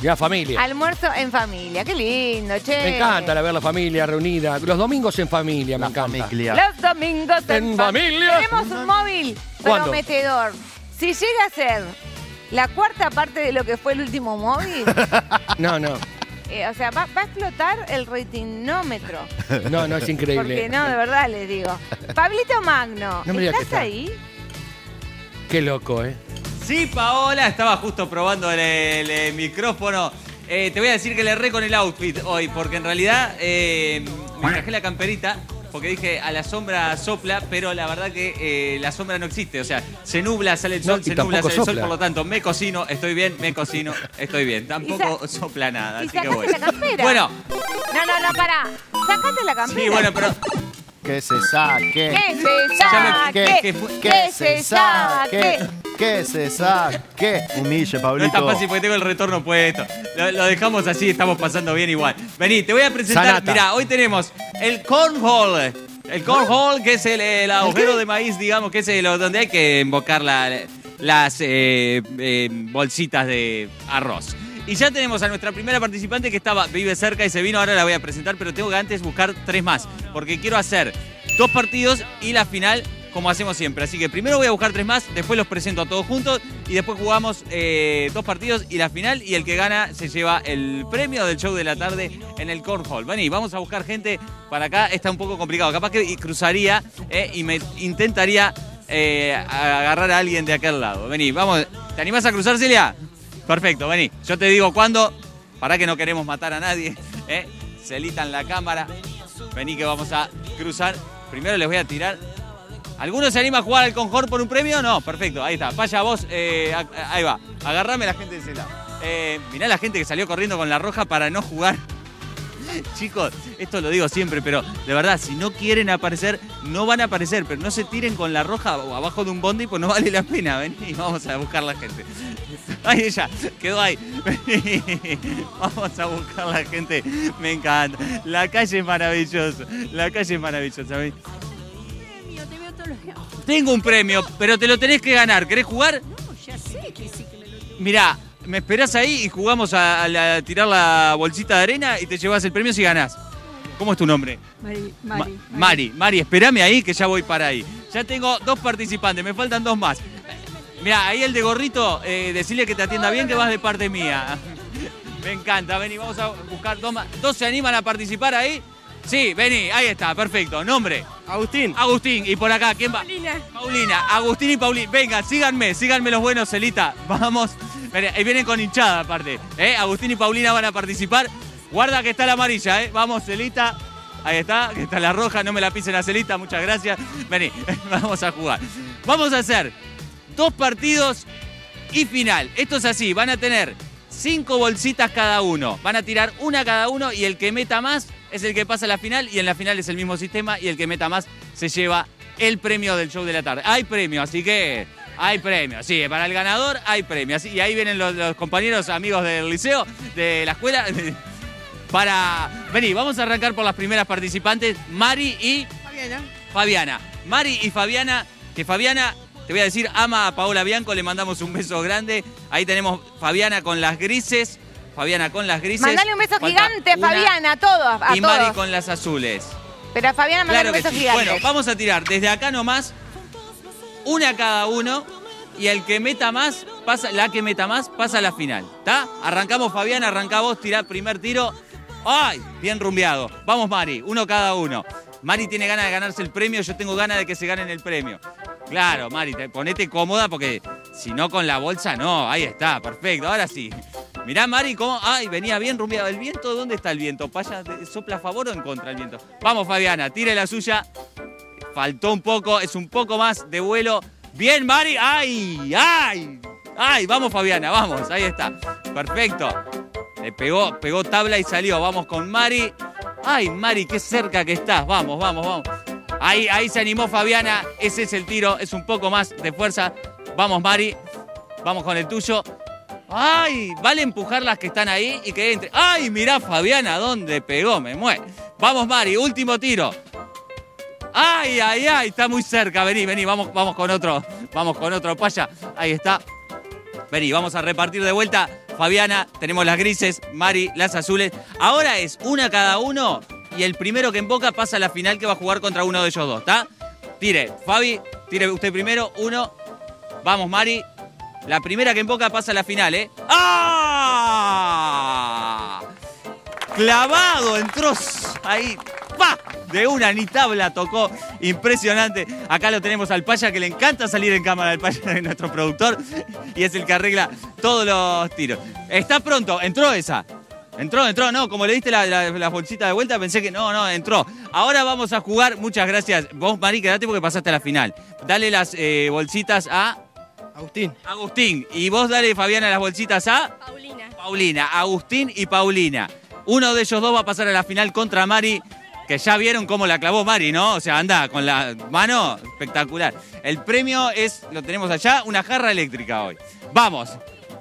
Ya familia. Almuerzo en familia. Qué lindo, che. Me encanta la ver la familia reunida. Los domingos en familia, me encanta. familia. Los domingos en, En fa- familia. Tenemos un móvil ¿Cuándo? prometedor. Si llega a ser la cuarta parte de lo que fue el último móvil, No, no. eh, o sea, va, va a explotar el ratinómetro. No, no, es increíble. Porque no, de verdad les digo. Pablito Magno, No me digas que ¿estás está. ahí? Qué loco, ¿eh? Sí, Paola, estaba justo probando el, el, micrófono. Eh, te voy a decir que le erré con el outfit hoy, porque en realidad eh, me traje la camperita, porque dije a la sombra sopla, pero la verdad que eh, la sombra no existe. O sea, se nubla, sale el sol, se nubla, sale el sol, por lo tanto, me cocino, estoy bien, me cocino, estoy bien. Tampoco sopla nada, y así que bueno. la campera. Bueno, No, no, no, pará. Sacate la campera. sí, bueno, pero Que se saque. Que se saque. que se saque. Que se saque. Humille, No Pablito. es tan fácil porque tengo el retorno puesto. Lo, lo dejamos así, estamos pasando bien igual. Vení, te voy a presentar. Sanata. Mira, hoy tenemos el cornhole. El cornhole, que es el, el agujero de maíz, digamos, que es el- donde hay que embocar la- las eh, eh, bolsitas de arroz. Y ya tenemos a nuestra primera participante que estaba, vive cerca y se vino, ahora la voy a presentar, pero tengo que antes buscar tres más, porque quiero hacer dos partidos y la final como hacemos siempre. Así que primero voy a buscar tres más, después los presento a todos juntos y después jugamos eh, dos partidos y la final y el que gana se lleva el premio del show de la tarde en el Cornhole. Vení, vamos a buscar gente para acá, está un poco complicado. Capaz que cruzaría eh, y me intentaría eh, agarrar a alguien de aquel lado. Vení, vamos. ¿Te animás a cruzar, Celia? Perfecto, vení. Yo te digo cuándo. Para que no queremos matar a nadie. ¿eh? Celita en la cámara. Vení que vamos a cruzar. Primero les voy a tirar. ¿Alguno se anima a jugar al Conjor por un premio? No, perfecto, ahí está. Vaya vos, eh, ahí va. Agarrame la gente de ese lado. Eh, mirá la gente que salió corriendo con la roja para no jugar. Chicos, esto lo digo siempre, pero de verdad, si no quieren aparecer, no van a aparecer, pero no se tiren con la roja o abajo de un bondi, pues no vale la pena. Vení, vamos a buscar la gente. Ahí ella, quedó ahí. Vení, vamos a buscar la gente. Me encanta. La calle es maravillosa. La calle es maravillosa. vení. Tengo un premio, pero te lo tenés que ganar. ¿Querés jugar? No, ya sé que sí que me lo Mirá, me esperás ahí y jugamos a, a la- a tirar la bolsita de arena y te llevas el premio si ganás. ¿Cómo es tu nombre? Mari, Ma- Mari. Mari, Mari, espérame ahí que ya voy para ahí. Ya tengo dos participantes, me faltan dos más. Mirá, ahí el de gorrito, eh, decirle que te atienda bien que vas de parte mía. Me encanta, vení, vamos a buscar dos más. ¿Dos se animan a participar ahí? Sí, vení, ahí está, perfecto. Nombre. Agustín. Agustín. Y por acá, ¿quién va? Paulina. Paulina. Agustín y Paulina. Venga, síganme, síganme los buenos, Celita. Vamos. Mira, Ahí vienen con hinchada aparte. ¿eh? Agustín y Paulina van a participar. Guarda que está la amarilla, ¿eh? Vamos, Celita. Ahí está, que está la roja, no me la pisen la Celita, muchas gracias. Vení, vamos a jugar. Vamos a hacer dos partidos y final. Esto es así, van a tener cinco bolsitas cada uno. Van a tirar una cada uno y el que meta más es el que pasa a la final y en la final es el mismo sistema y el que meta más se lleva el premio del show de la tarde. Hay premio, así que hay premio. Sí, para el ganador hay premio. Así- y ahí vienen los, los compañeros, amigos del liceo, de la escuela. Para. Vení, vamos a arrancar por las primeras participantes, Mari y Fabiana. Fabiana. Mari y Fabiana, que Fabiana, te voy a decir, ama a Paola Bianco, le mandamos un beso grande. Ahí tenemos Fabiana con las grises. Fabiana con las grises. Mandale un beso Falta gigante una, Fabiana, a todos, a Y Mari con las azules. Pero a Fabiana mandale Claro un beso sí. gigante. Bueno, vamos a tirar desde acá nomás, una cada uno, y el que meta más, pasa, la que meta más, pasa a la final. ¿Está? Arrancamos Fabiana, arranca vos, tirá primer tiro. ¡Ay! Bien rumbeado. Vamos, Mari, uno cada uno. Mari tiene ganas de ganarse el premio, yo tengo ganas de que se ganen el premio. Claro, Mari, te- ponete cómoda porque si no con la bolsa no. Ahí está, perfecto. Ahora sí. Mirá, Mari, cómo. Ay, venía bien rumbeado. ¿El viento? ¿Dónde está el viento? ¿Paya, ¿Sopla a favor o en contra el viento? Vamos, Fabiana, tire la suya. Faltó un poco, es un poco más de vuelo. Bien, Mari. ¡Ay! ¡Ay! ¡Ay! Vamos, Fabiana, vamos. Ahí está. Perfecto. Le pegó, pegó tabla y salió. Vamos con Mari. ¡Ay, Mari, qué cerca que estás! Vamos, vamos, vamos. Ahí, ahí se animó Fabiana. Ese es el tiro. Es un poco más de fuerza. Vamos, Mari. Vamos con el tuyo. ¡Ay! Vale empujar las que están ahí y que entre. ¡Ay! Mirá, Fabiana, ¿dónde pegó? Me mueve. Vamos, Mari, último tiro. ¡Ay, ay, ay! Está muy cerca. Vení, vení, vamos, vamos con otro. Vamos con otro paya. Ahí está. Vení, vamos a repartir de vuelta. Fabiana, tenemos las grises, Mari, las azules. Ahora es una cada uno y el primero que emboca pasa a la final que va a jugar contra uno de ellos dos, ¿está? Tire, Fabi, tire usted primero, uno. Vamos, Mari. La primera que emboca pasa a la final, ¿eh? ¡Ah! Clavado, entró ahí. ¡Pa! De una ni tabla tocó. Impresionante. Acá lo tenemos al Paya que le encanta salir en cámara. El Paya es nuestro productor y es el que arregla todos los tiros. Está pronto, entró esa. Entró, entró, no, como le diste la, la- la bolsita de vuelta, pensé que no, no, entró. Ahora vamos a jugar, muchas gracias. Vos, Mari, quedate porque pasaste a la final. Dale las eh, bolsitas a Agustín. Agustín. Y vos dale, Fabiana, las bolsitas a Paulina. Paulina. Agustín y Paulina. Uno de ellos dos va a pasar a la final contra Mari, que ya vieron cómo la clavó Mari, ¿no? O sea, anda con la mano espectacular. El premio es, lo tenemos allá, una jarra eléctrica hoy. Vamos,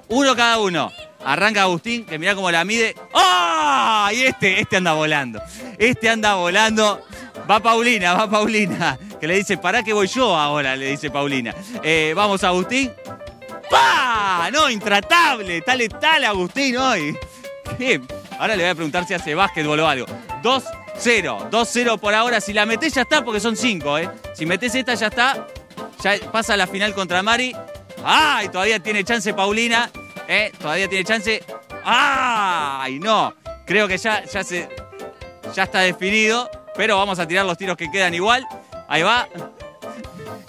uno cada uno. Arranca Agustín, que mirá cómo la mide. ¡Ah! Y este, este anda volando. Este anda volando. Va Paulina, va Paulina. Que le dice, pará que voy yo ahora, le dice Paulina. Eh, vamos, Agustín. ¡Pah! No, intratable. Está letal Agustín hoy. Ahora le voy a preguntar si hace básquetbol o algo. 2-0. 2-0 por ahora. Si la metés ya está, porque son 5, ¿eh? Si metés esta ya está. Ya pasa la final contra Mari. ¡Ay! Todavía tiene chance Paulina. ¿eh? Todavía tiene chance. ¡Ay! No. Creo que ya, ya se. Ya está definido. Pero vamos a tirar los tiros que quedan igual. Ahí va.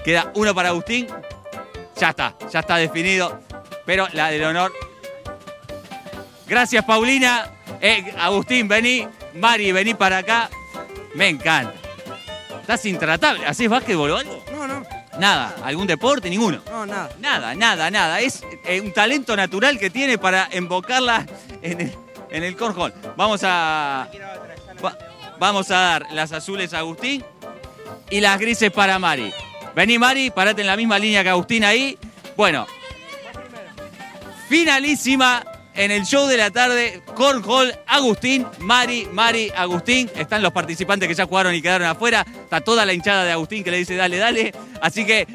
Queda uno para Agustín. Ya está, ya está definido. Pero la del honor. Gracias, Paulina. Eh, Agustín, vení. Mari, vení para acá. Me encanta. Estás intratable. ¿Hacés básquetbol o algo? No, no, Nada. ¿Algún deporte? Ninguno. no, nada. Nada, nada, nada. Es eh, un talento natural que tiene para embocarla en el, en el cornhole. Vamos a. va- vamos a dar las azules a Agustín y las grises para Mari. Vení, Mari, parate en la misma línea que Agustín ahí. Bueno, finalísima en el show de la tarde. Cornhole, Agustín, Mari, Mari, Agustín. Están los participantes que ya jugaron y quedaron afuera. Está toda la hinchada de Agustín que le dice dale, dale. Así que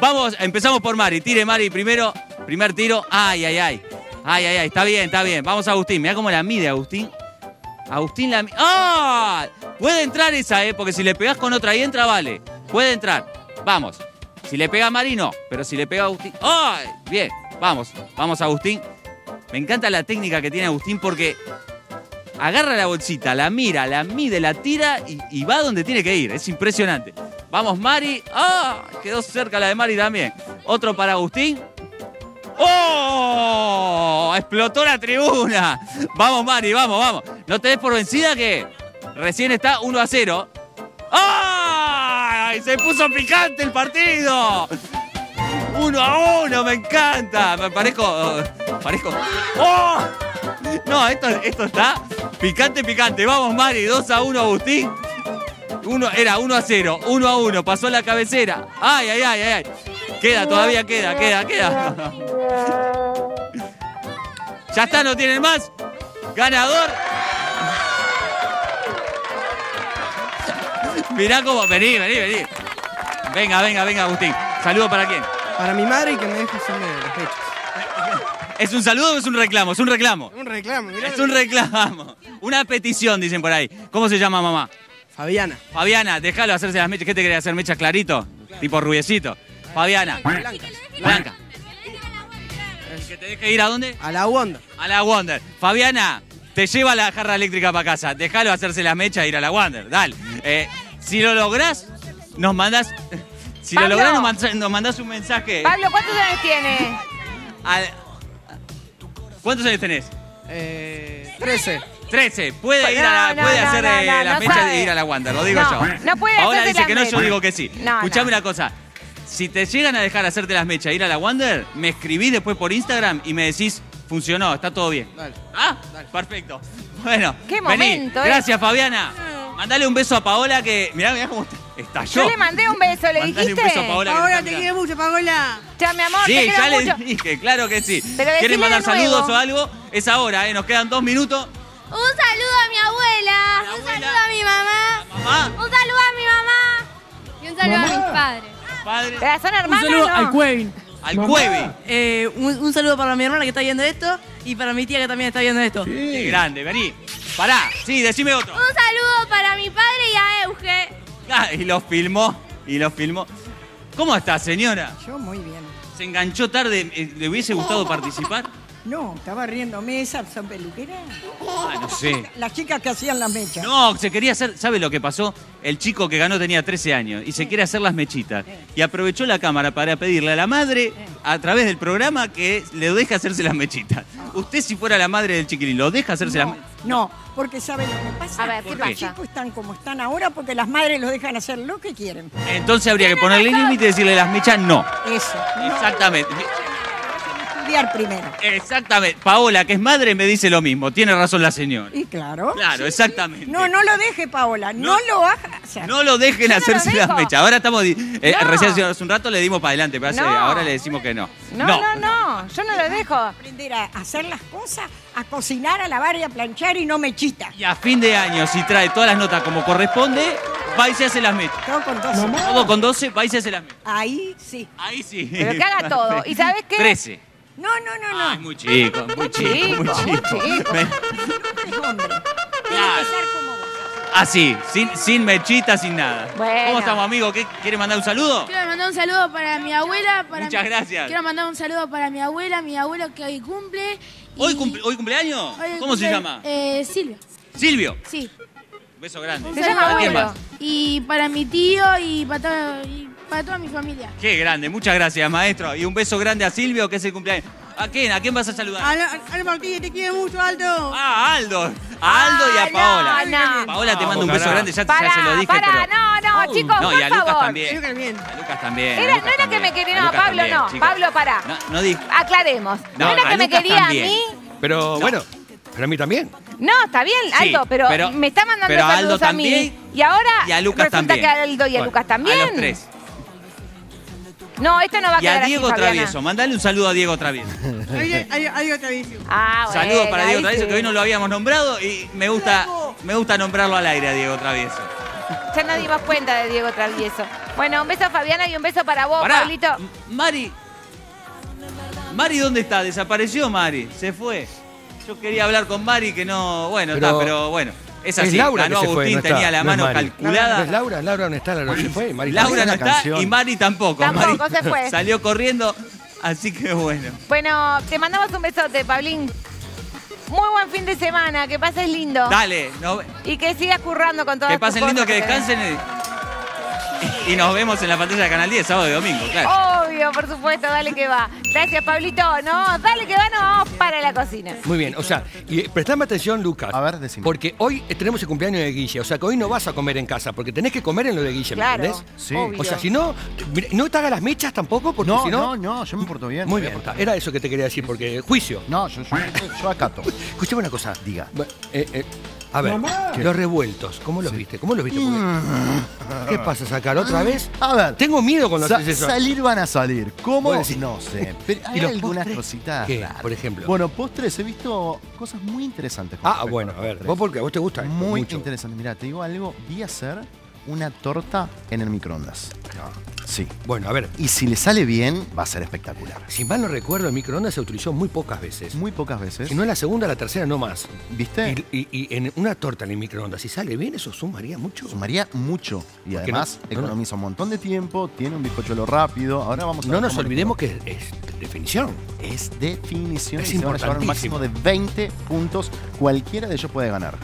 vamos, empezamos por Mari. Tire Mari primero. Primer tiro. Ay, ay, ay. Ay, ay, ay. Está bien, está bien. Vamos Agustín. Mira cómo la mide Agustín. Agustín la mide. ¡Ah! Puede entrar esa, ¿eh? Porque si le pegás con otra y entra, vale. Puede entrar. Vamos. Si le pega a Mari, no. Pero si le pega a Agustín. ¡Ay! Bien. Vamos. Vamos, Agustín. Me encanta la técnica que tiene Agustín porque agarra la bolsita, la mira, la mide, la tira y, y va donde tiene que ir. Es impresionante. Vamos, Mari. ¡Ah! Quedó cerca la de Mari también. Otro para Agustín. ¡Oh! Explotó la tribuna. Vamos, Mari, vamos, vamos. No te des por vencida que recién está 1 a 0. ¡Ay! Se puso picante el partido. Uno a uno, me encanta. Me parezco. parezco. ¡Oh! No, esto, esto está picante, picante. Vamos, Mari, 2 a 1, Agustín. Uno, era 1 a 0, 1 a 1, pasó la cabecera. Ay, ay, ay, ay. Queda, todavía queda, queda, queda. Ya está, no tienen más. Ganador. Mirá cómo. Vení, vení, vení. Venga, venga, venga, Agustín. Saludo para quién. Para mi madre y que me deje hacerme las fechas. ¿Es un saludo o es un reclamo? Es un reclamo. Un reclamo, mirá. Es un reclamo. Una petición, dicen por ahí. ¿Cómo se llama mamá? Fabiana. Fabiana, déjalo hacerse las mechas. ¿Qué te quería hacer? ¿Mechas clarito? Tipo rubiecito. Fabiana. Blancas. Blanca. ¿Que te deje ir a dónde? A la Wonder. A la Wonder. Fabiana, te lleva la jarra eléctrica para casa. Déjalo hacerse las mechas e ir a la Wonder. Dale. Eh, si lo lográs, nos mandás. Si Pablo. lo lográs, nos mandás, nos mandás un mensaje. Pablo, ¿cuántos años tiene? al- ¿Cuántos años tenés? Eh, 13. 13. Puede ir a la- No, puede no, hacer no, eh, no, las no mechas sabe. de ir a la Wander, lo digo No, yo. no puede Ahora dice que no, yo digo que sí. No, Escuchame no. una cosa. Si te llegan a dejar hacerte las mechas e ir a la Wander, me escribís después por Instagram y me decís, funcionó, está todo bien. Dale. Ah, perfecto. Bueno, Qué vení. momento, eh. Gracias, Fabiana. Mandale un beso a Paola que. Mirá, mirá cómo está- estalló. Yo le mandé un beso, ¿le Mandale dijiste? un beso a Paola. Paola, te quiero mucho, Paola. Ya, mi amor, te Sí, quiero ya le dije, claro que sí. ¿Quieren mandar saludos o algo? Es ahora, ¿eh? Nos quedan dos minutos. Un saludo a mi abuela, la un saludo a mi mamá, Mamá, un saludo a mi mamá y un saludo a mis padres. Padre, Pero son Un hermanos, saludo ¿no? al Cuevin. al Cuevi. Eh, un, un saludo para mi hermana que está viendo esto y para mi tía que también está viendo esto. Qué grande, vení. Pará, sí, decime otro. Un saludo para mi padre y a Euge. Ah, y lo filmó, y lo filmó. ¿Cómo está, señora? Yo muy bien. ¿Se enganchó tarde? Eh, ¿Le hubiese gustado participar? No, estaba riéndome. ¿Esas son peluqueras? Ah, no sé. Las chicas que hacían las mechas. No, se quería hacer, ¿sabe lo que pasó? El chico que ganó tenía 13 años y se quiere hacer las mechitas. Y aprovechó la cámara para pedirle a la madre, a través del programa, que le deje hacerse las mechitas. Usted, si fuera la madre del chiquilín, ¿lo deja hacerse las No, mechitas? no, porque ¿saben lo que pasa? A ver, ¿qué Que pasa? Los chicos están como están ahora porque las madres los dejan hacer lo que quieren. Entonces habría que ponerle límite y decirle las mechas no. Eso. No, Exactamente. Estudiar primero. Exactamente. Paola, que es madre, me dice lo mismo. Tiene razón la señora. Y claro. Claro, exactamente. No, no lo deje, Paola. No, No. lo haga. No lo dejen Yo no hacerse lo las dejo. mechas. Ahora estamos. eh, No. Recién hace un rato le dimos para adelante, pero hace- No. ahora le decimos que no. No, no, no, yo no lo dejo. Aprender a hacer las cosas, a cocinar, a lavar y a planchar y no mechita. Y a fin de año, si trae todas las notas como corresponde, va y se hace las mechas. Todo con dos. Todo con 12, va y se hace las mechas. Ahí sí. Ahí sí. Pero que haga todo. ¿Y sabes qué? 13. No, no, no, no. Ay, muy chico, muy chico, muy chico, muy chico. chico. Me- Es hombre. Tiene Claro. que ser como vos. Así, sin, sin mechita, sin nada. Bueno. ¿Cómo estamos, amigo? ¿Qué, ¿Quiere mandar un saludo? Quiero mandar un saludo para mi abuela. Para Muchas mi- gracias. Quiero mandar un saludo para mi abuela, mi abuelo que hoy cumple. y- ¿Hoy, cumple- hoy cumpleaños? hoy ¿Cómo se llama? Eh, Silvio, Silvio. sí. Un beso grande. Se llama ¿Para quién abuelo. Y para mi tío y para, todo- y para toda mi familia. Qué grande, muchas gracias, maestro. Y un beso grande a Silvio, que es el cumpleaños. ¿A quién? ¿A quién vas a saludar? Aldo Martínez, te quiero mucho, Aldo. Ah, a Aldo. A Aldo y a Ah, Paola. no, no. Paola, te mando un beso grande, ya, ya Pará, se lo dije, pará, pero. no, no, chicos, No, por y a Lucas favor. también. A Lucas también. a Era- no era que me quería, A no, Pablo también, no. chicos. Pablo, pará. No, no digo. Aclaremos. No, No, era a que me quería también. a mí. Pero bueno, pero a mí también. No, está bien, Sí, Aldo, pero, pero- me está mandando pero a saludos Aldo a mí. también Y ahora y a Lucas resulta también. que a Aldo y a Bueno, Lucas también. A los tres. No, esto no va a Y quedar a Diego así. Travieso. Mandale un saludo a Diego Travieso. Hay otra visión. Ah, bueno, Saludos para Diego Travieso, sí. que hoy no lo habíamos nombrado y me gusta, me gusta nombrarlo al aire a Diego Travieso. Ya nos dimos cuenta de Diego Travieso. Bueno, un beso a Fabiana y un beso para vos, Pará, Pablito. Mari. Mari, ¿dónde está? Desapareció Mari. Se fue. Yo quería hablar con Mari, que no. Bueno, Pero- está, pero bueno. Es Es así. Laura Ganó que se fue, Agustín, no está, tenía la no es mano Mari. calculada. ¿Es Laura? Laura no está, Laura se fue. Mari Laura no está canción. y Mari tampoco. Tampoco, Mari se fue. Salió corriendo, así que bueno. Bueno, te mandamos un besote, Pablín. Muy buen fin de semana, que pases lindo. Dale, no- Y que sigas currando con todas que pasen lindo, que descansen. Y, y nos vemos en la pantalla de Canal 10, sábado y domingo, claro. Obvio, por supuesto, dale que va. Gracias, Pablito. No, dale que va, nos vamos para la cocina. Muy bien, o sea, y prestame atención, Lucas. A ver, decime. Porque hoy tenemos el cumpleaños de Guille, o sea que hoy no vas a comer en casa, porque tenés que comer en lo de Guille, ¿me Claro, entendés? Sí. obvio. O sea, si no, no te hagas las mechas tampoco, porque No, si no. no, no, yo me porto bien. Muy me bien, era eso que te quería decir, porque juicio. No, yo, yo, yo acato. Escuchame una cosa. Diga. Eh, eh, a ver, los revueltos, ¿cómo los viste? ¿Cómo los viste? Porque- ¿Qué pasa, sacar otra vez? A ver. Tengo miedo cuando Sa- haces eso. salir van a salir. ¿Cómo? Vos decís- No sé. Pero hay ¿Y los algunas postres? cositas ¿Qué, raras. por ejemplo? Bueno, postres he visto cosas muy interesantes. con Ah, respecto bueno, los a ver, postres. vos porque a vos te gusta esto Muy mucho. interesante. Mira, te digo algo. Vi hacer una torta en el microondas. Sí. Bueno, a ver, Y si le sale bien, va a ser espectacular. si mal no recuerdo, el microondas se utilizó muy pocas veces. Muy pocas veces. Si no la segunda, la tercera, no más. ¿Viste? Y, y- y en una torta en el microondas, si sale bien, eso sumaría mucho. Sumaría mucho. Y además no- no, no. economiza un montón de tiempo, tiene un bizcochuelo rápido. Ahora vamos a No ver nos olvidemos que es, es definición. es definición Es y se van a llevar un máximo de 20 puntos. Cualquiera de ellos puede ganar.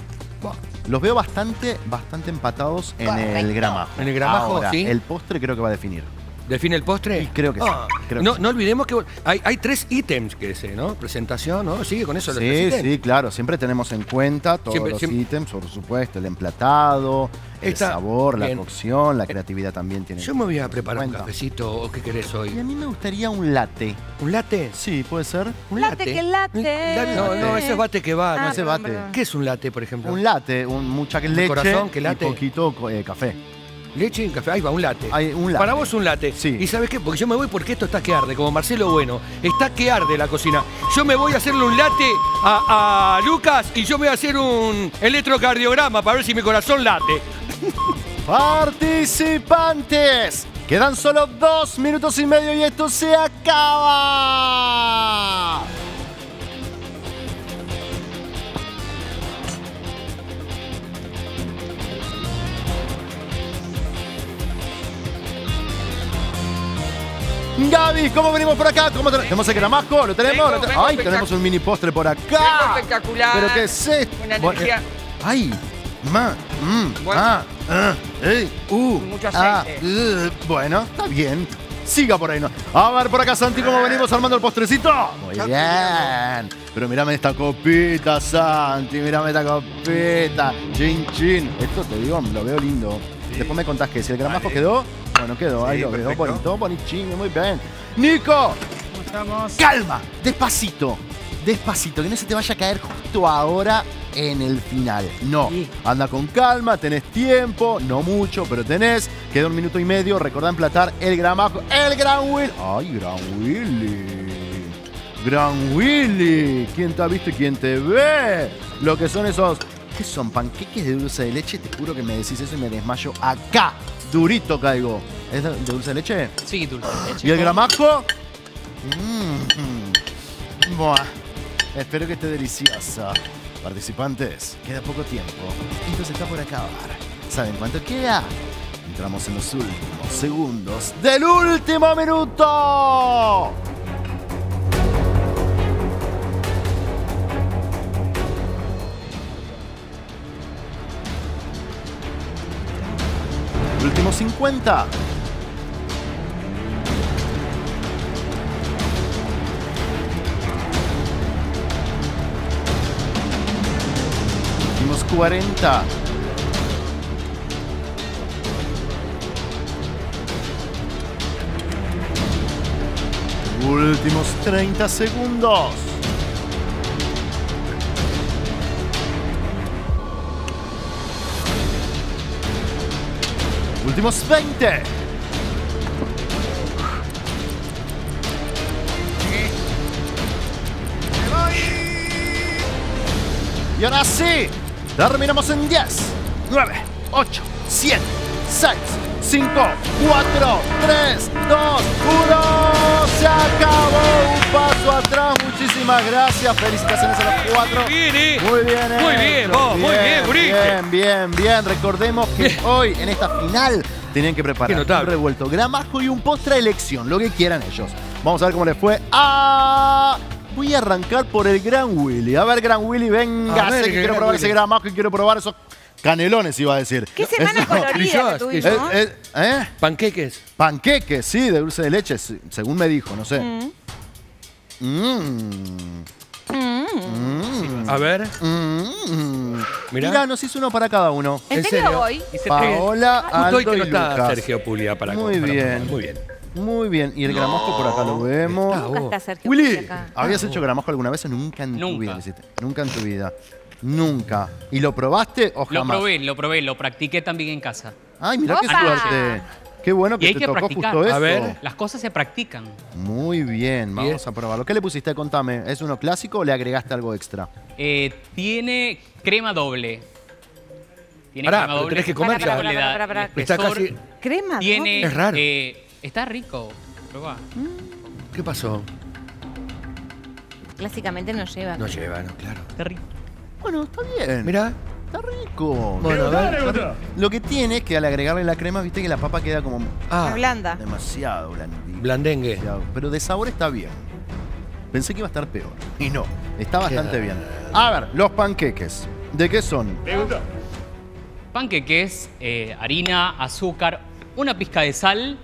Los veo bastante, bastante empatados en el gramajo. En el gramajo, Ahora, sí. El postre creo que va a definir. ¿Define el postre? Y creo que sí, Ah, creo que no, sí. no olvidemos que hay, hay tres ítems que sé, ¿no? Presentación, ¿no? Sigue con eso. los Sí, sí, claro. Siempre tenemos en cuenta todos Siempre- los siempre- ítems, por supuesto. El emplatado, el sabor, la bien. cocción, la creatividad también tiene. Yo me voy a preparar un cafecito. ¿O qué querés hoy? Y a mí me gustaría un latte. ¿Un latte? Sí, puede ser. ¿Un Late que late. No, no, ese es bate que va. Ah, no ese sé. perdón, bate. ¿Qué es un latte, por ejemplo? Un latte, un, mucha leche corazón que late. y poquito eh, café. Leche y café. Ahí va, un latte. Hay un latte. Para vos un latte. Sí. ¿Y sabes qué? Porque yo me voy porque esto está que arde, como Marcelo Bueno. Está que arde la cocina. Yo me voy a hacerle un latte a, a Lucas y yo me voy a hacer un electrocardiograma para ver si mi corazón late. Participantes, quedan solo dos minutos y medio y esto se acaba. Gaby, ¿cómo venimos por acá? ¿Cómo ten- ¿Tenemos el gramajo? ¿Lo tenemos? Vengo, ¿Lo te- vengo ¡Ay, tenemos un mini postre por Vengo acá! espectacular. ¿Pero qué es esto? Una energía. eh, ¡Ay! Ma, mm, Bueno. ah, ah, uh, Mucho ah, aceite. uh, bueno, está bien. Siga por ahí, ¿no? A ver por acá, Santi, cómo venimos armando el postrecito. Muy bien. Pero mírame esta copita, Santi, mírame esta copita. Chin, chin. Esto te digo, lo veo lindo. Después me contás que si el gramajo quedó, bueno, quedó, ahí Sí, lo veo, perfecto. bonito, bonichín, muy bien. Nico, calma, despacito, despacito, que no se te vaya a caer justo ahora en el final. No, anda con calma, tenés tiempo, no mucho, pero tenés. Queda un minuto y medio, recordá emplatar el gramajo, el Gran Will. Ay, Gran Willy. Gran Willy, ¿quién te ha visto y quién te ve? Lo que son esos, ¿qué son? ¿Panqueques de dulce de leche? Te juro que me decís eso y me desmayo acá. Durito caigo. ¿Es de dulce de leche? Sí, dulce de leche. ¿Y el gramajo? Mm. Buah. Espero que esté deliciosa. Participantes, queda poco tiempo. Esto se está por acabar. ¿Saben cuánto queda? Entramos en los últimos segundos del último minuto. 50. Últimos 40. Últimos 30 segundos. Últimos 20. Y ahora sí, terminamos en 10, 9, 8, 7, 6, 5, 4, 3, 2, 1. Se acabó un paso atrás. Muchísimas gracias. Felicitaciones a los cuatro. Bien, ¿eh? Muy bien, Muy bien, vos, muy bien, Gurique. Bien, bien, bien. Recordemos que hoy, en esta final, tenían que preparar un revuelto gramajo y un postre elección, lo que quieran ellos. Vamos a ver cómo les fue a voy a arrancar por el Gran Willy. A ver, Gran Willy, venga, A ver, sé que quiero probar Willy. ese gramajo y quiero probar esos canelones, iba a decir. Qué semana colorida que tuvimos. Eh, eh, ¿eh? Panqueques. Panqueques, sí, de dulce de leche, sí, según me dijo, no sé. Mm. Mmm. Mmm. A ver. Mmm. Mirá. Mirá, nos hizo uno para cada uno. ¿En ¿En serio voy? Paola, Aldo que y no está Lucas. Sergio Pulia para Muy para- bien. Muy bien. Muy bien. Y el gramajo por acá lo vemos. Está, Nunca vos. está Sergio Willy, por acá. ¿habías hecho gramajo alguna vez nunca en tu vida? lo hiciste? Nunca en tu vida. Nunca. ¿Y lo probaste o Lo jamás? probé, lo probé, lo practiqué también en casa. Ay, mirá qué ¡Opa! suerte. Qué bueno Y que hay te que tocó practicar. justo A eso. ver. Las cosas se practican. Muy bien, vamos a probarlo. ¿Qué le pusiste? Contame. ¿Es uno clásico o le agregaste algo extra? Eh, tiene crema doble. Tiene Pará, crema pero doble. tenés que comer Pará, ya. pará, Le da pará, pará, pará. Está espesor. casi. Crema. Tiene, Es raro. eh, está rico. Probá. ¿Qué pasó? Clásicamente no lleva. No lleva, no, claro. Está rico. Bueno, está bien. Mirá. Está rico. Bueno, a ver. Lo que tiene es que al agregarle la crema, viste que la papa queda como Ah, blanda. demasiado blandita. blandengue. Demasiado. Pero de sabor está bien. Pensé que iba a estar peor. Y no, está bastante Queda- bien. A ver, los panqueques. ¿De qué son? Panqueques, eh, harina, azúcar, una pizca de sal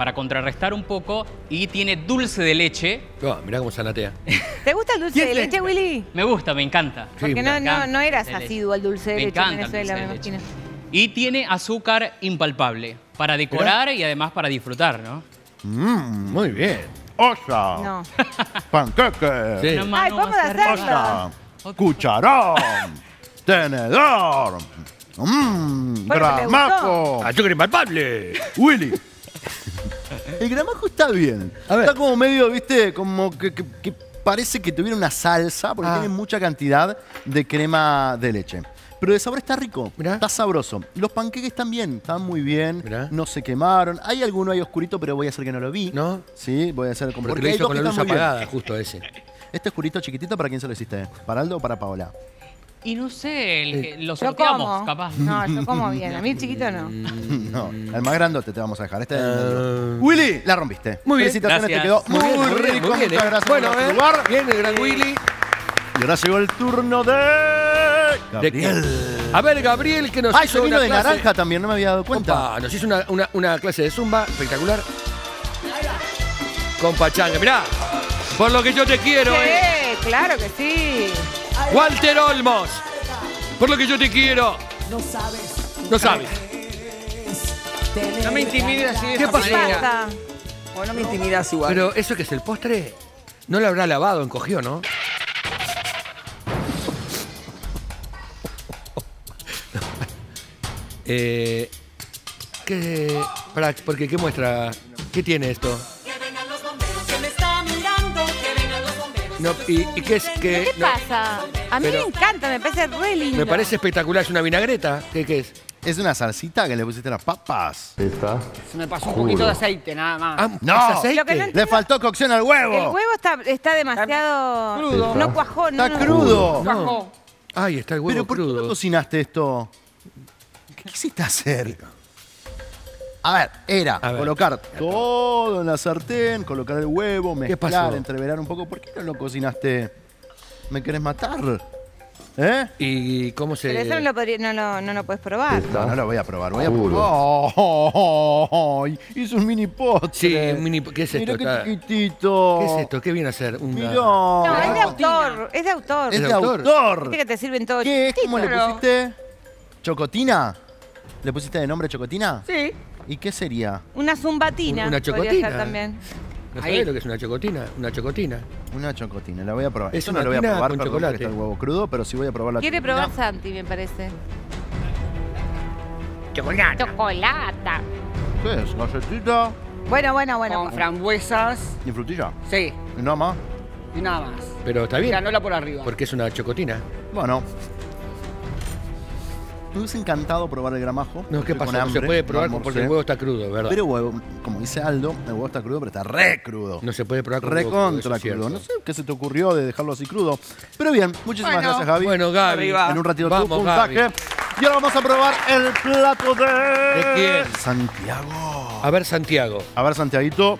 para contrarrestar un poco y tiene dulce de leche. Oh, mirá cómo sanatea. ¿Te gusta el dulce de leche, Willy? Me gusta, me encanta. Porque Sí, no, me no, encanta no eras el dulce de asiduo al dulce de Me leche en encanta el Venezuela, me dulce de imagino. Y tiene azúcar impalpable para decorar y además para disfrutar, ¿no? Mmm, Muy bien. olla. No. Panqueque. Sí. Mano Ay, vamos a hacerlo. Olla. Cucharón. tenedor. Mmm, Bueno, ¿te gramajo. Azúcar impalpable. Willy. El gramajo está bien. A ver. Está como medio, viste, como que, que- que parece que tuviera una salsa porque Ah. tiene mucha cantidad de crema de leche. Pero de sabor está rico, Mirá. está sabroso. Los panqueques también, están muy bien, Mirá. no se quemaron. Hay alguno ahí oscurito, pero voy a hacer que no lo vi. ¿No? Sí, voy a hacer como Porque porque lo hizo con la luz están bien. apagada, justo ese. Este oscurito chiquitito, ¿para quién se lo hiciste? ¿Para Aldo o para Paola? Y no sé, el que- lo Yo sorteamos, como. capaz. No, yo como bien. A mí el chiquito no. No, el más grandote te vamos a dejar. Este es el medio. Ah. Willy, la rompiste. Muy bien. Felicitaciones, Gracias. te quedó muy, bien, rico. muy bien, Muchas eh. gracias Bueno, por eh, lugar. bien el gran Willy. Y ahora llegó el turno de. ¿De Gabriel. A ver, Gabriel, que nos Ay, hizo se vino una de clase- naranja también, no me había dado cuenta. Opa, nos hizo una, una- una clase de zumba espectacular. Con pachanga, mirá. Por lo que yo te quiero, eh. Sí, claro que sí. Walter Olmos. Por lo que yo te quiero. No sabes. No sabes. No me intimides así de ¿Qué esa manera. Basta. O no me intimidas igual. Pero eso que es el postre, no lo habrá lavado, encogió, ¿no? eh, ¿Qué? Pará, porque ¿qué muestra? ¿Qué tiene esto? No, y, y qué es que ¿Qué no, pasa? A mí Pero- me encanta, me parece re lindo. me parece espectacular, es una vinagreta. ¿Qué, qué es? Es una salsita que le pusiste a las papas. Se me pasó un poquito de aceite, nada más. Ah, No. ¿es aceite? Lo que no Le faltó cocción al El huevo. huevo está, está demasiado. Crudo. No cuajó, no. Está no. crudo. Bajó. Ay, está el huevo Pero ¿por qué no crudo. cocinaste esto? ¿Qué quisiste hacer? A ver, era A ver. colocar todo en la sartén, colocar el huevo, mezclar, entreverar un poco. ¿Por qué no lo cocinaste? ¿Me querés matar? ¿Eh? ¿Y cómo se...? Pero eso no lo, podría- no lo, no lo puedes probar. No, no lo voy a probar. Voy a probar. Oh, oh, oh, oh, hizo un mini postre. Sí, un mini- ¿qué es Mirá esto? qué Está- chiquitito. ¿Qué es esto? ¿Qué viene a ser? Una... Mirá. No, es de autor. Es de autor. Es ¿Es de autor? que te sirven todo ¿Qué. ¿Cómo le pusiste? ¿Chocotina? ¿Le pusiste de nombre Chocotina? Sí. ¿Y qué sería? Una zumbatina. Una podría chocotina. ser también. ¿No Ahí. sabés lo que es una chocotina? Una chocotina. Una chocotina, la voy a probar. Es Esto una no lo voy a tina probar, con perdón, chocolate. porque está el huevo crudo, pero sí voy a probar la Quiere chocotina. probar Santi, me parece. Chocolate. Chocolata. ¿Qué es? ¿Galletita Bueno, bueno, bueno. Con frambuesas. y frutilla? Sí. ¿Y nada más? Y nada más. Pero está bien, Granola por arriba. porque es una chocotina. Bueno. Me hubiese encantado probar el gramajo. No, ¿qué pasa? No se puede probar porque el huevo está crudo, ¿verdad? Pero huevo, como dice Aldo, el huevo está crudo, pero está re crudo. no se puede probar con huevo crudo, es cierto. crudo. No sé qué se te ocurrió de dejarlo así crudo. Pero bien, muchísimas Bueno. gracias, Javi. Bueno, Gaby. En un ratito tu Vamos, puntaje. Gaby. Y ahora vamos a probar el plato de... ¿De quién? Santiago. A ver, Santiago. A ver, Santiaguito,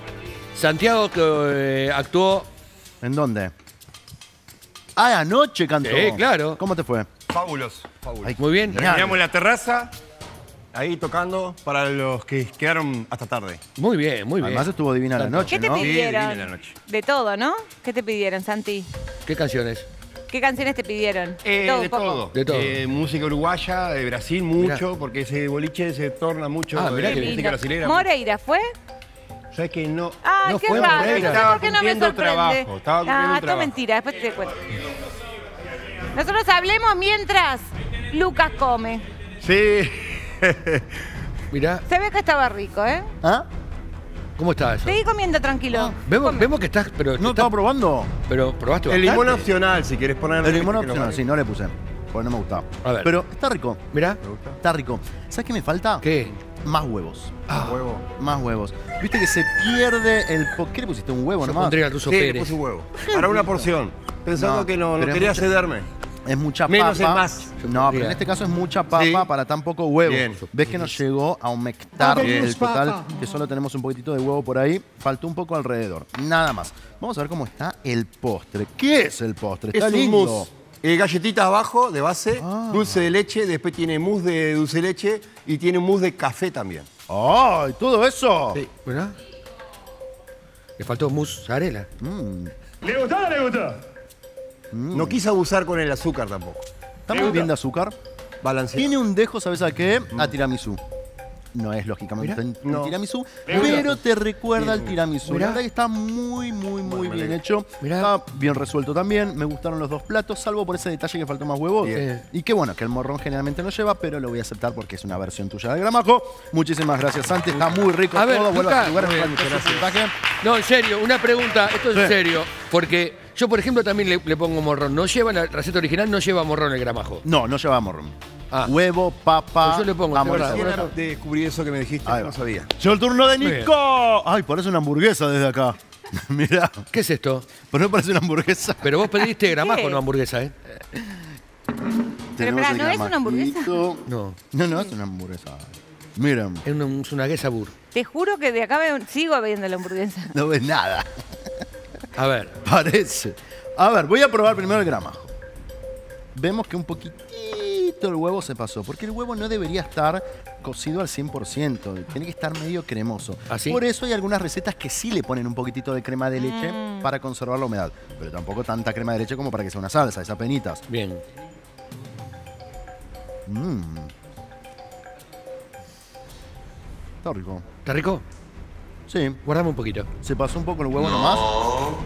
Santiago que eh, actuó ¿en dónde? Ah, anoche cantó. Sí, claro. ¿Cómo te fue? Fabuloso, fabuloso. Ay, Muy bien. En la terraza, ahí tocando para los que quedaron hasta tarde. Muy bien, muy bien. Además estuvo divina la noche, ¿Qué te ¿no? Pidieron? divina la noche. De todo, ¿no? ¿Qué te pidieron, Santi? ¿Qué canciones? ¿Qué canciones te pidieron? Eh, Todo, de todo. De todo. Eh, música uruguaya, de Brasil mucho, porque ese boliche se torna mucho Ah, mirá Qué música brasilera. Moreira, ¿fue? ¿Sabes que no? No qué fue raro. Moreira. Estaba por qué no me sorprende. trabajo, estaba cumpliendo ah, esto mentira, después te cuento. Nosotros hablemos mientras Lucas come. Sí. Mirá, Se ve que estaba rico, ¿eh? ¿Ah? ¿cómo está eso? Seguí comiendo tranquilo. Vemos, Come. vemos que estás, pero, ¿No estás- estaba probando? pero probaste El limón opcional, si quieres poner. El limón opcional, sí, no le puse. Porque no me gustaba. A ver. Pero está rico. Mirá, Está rico. ¿Sabes qué me falta? ¿qué? Más huevos. Ah, Huevo. Más huevos. Viste que se pierde el... po- ¿Qué le pusiste? ¿Un huevo yo nomás? pondría al ruso Sí, le Pérez. puse huevo. Para una porción. Pensando No, que no, no pero es quería mucha- cederme. Es mucha Menos papa. es más. No, pero en este caso es mucha papa Sí. para tan poco huevo. Bien. Ves que nos llegó a humectar Bien. el total, que solo tenemos un poquitito de huevo por ahí. Faltó un poco alrededor. Nada más. Vamos a ver cómo está el postre. ¿Qué es el postre? Está Es un lindo. mousse. Eh, galletitas abajo de base, Ah. dulce de leche, después tiene mousse de dulce de leche y tiene mousse de café también. ¡Ay, todo eso! Sí. Mirá. Le faltó mozzarella. Mm. ¿Le gustó o no le gustó? No quise abusar con el azúcar tampoco. Está muy bien de azúcar. Balanceado. Tiene un dejo, ¿sabes a qué? A tiramisú. No es lógicamente un No. tiramisú, pero te recuerda al tiramisú. Mirá. La verdad que está muy, muy, muy bien hecho. Mirá. Está bien resuelto también. Me gustaron los dos platos, salvo por ese detalle que faltó más huevos. Bien. Y qué bueno, que el morrón generalmente no lleva, pero lo voy a aceptar porque es una versión tuya del gramajo. Muchísimas gracias, Santi. Está muy rico A ver, todo. Vuelve a bien, Muchas muchas gracias. No, en serio, una pregunta, esto es Sí. en serio, porque yo, por ejemplo, también le, le pongo morrón. No lleva, la receta original no lleva morrón el gramajo. No, no lleva morrón. Ah. Huevo, papa. Pero yo le pongo, verdad, por eso- Descubrí eso que me dijiste, Ahí no sabía. Llegó el turno de Muy bien. Nico. Ay, parece una hamburguesa desde acá. Mirá. ¿Qué es esto? Pero no parece una hamburguesa. Pero vos pediste gramajo, no hamburguesa, ¿eh? Tenemos pará, ¿no es una hamburguesa? No, No, no es una hamburguesa. Miren, es una, es una guesa bur. Te juro que de acá veo- sigo viendo la hamburguesa. no ves nada. A ver, Parece. A ver, voy a probar primero el gramajo. Vemos que un poquitito el huevo se pasó, porque el huevo no debería estar cocido al 100%, tiene que estar medio cremoso. ¿Ah, sí? Por eso hay algunas recetas que sí le ponen un poquitito de crema de leche para conservar la humedad, pero tampoco tanta crema de leche como para que sea una salsa, esas penitas. bien. Mmm. Está rico. ¿Está rico? Sí, Guardame un poquito. se pasó un poco el huevo nomás,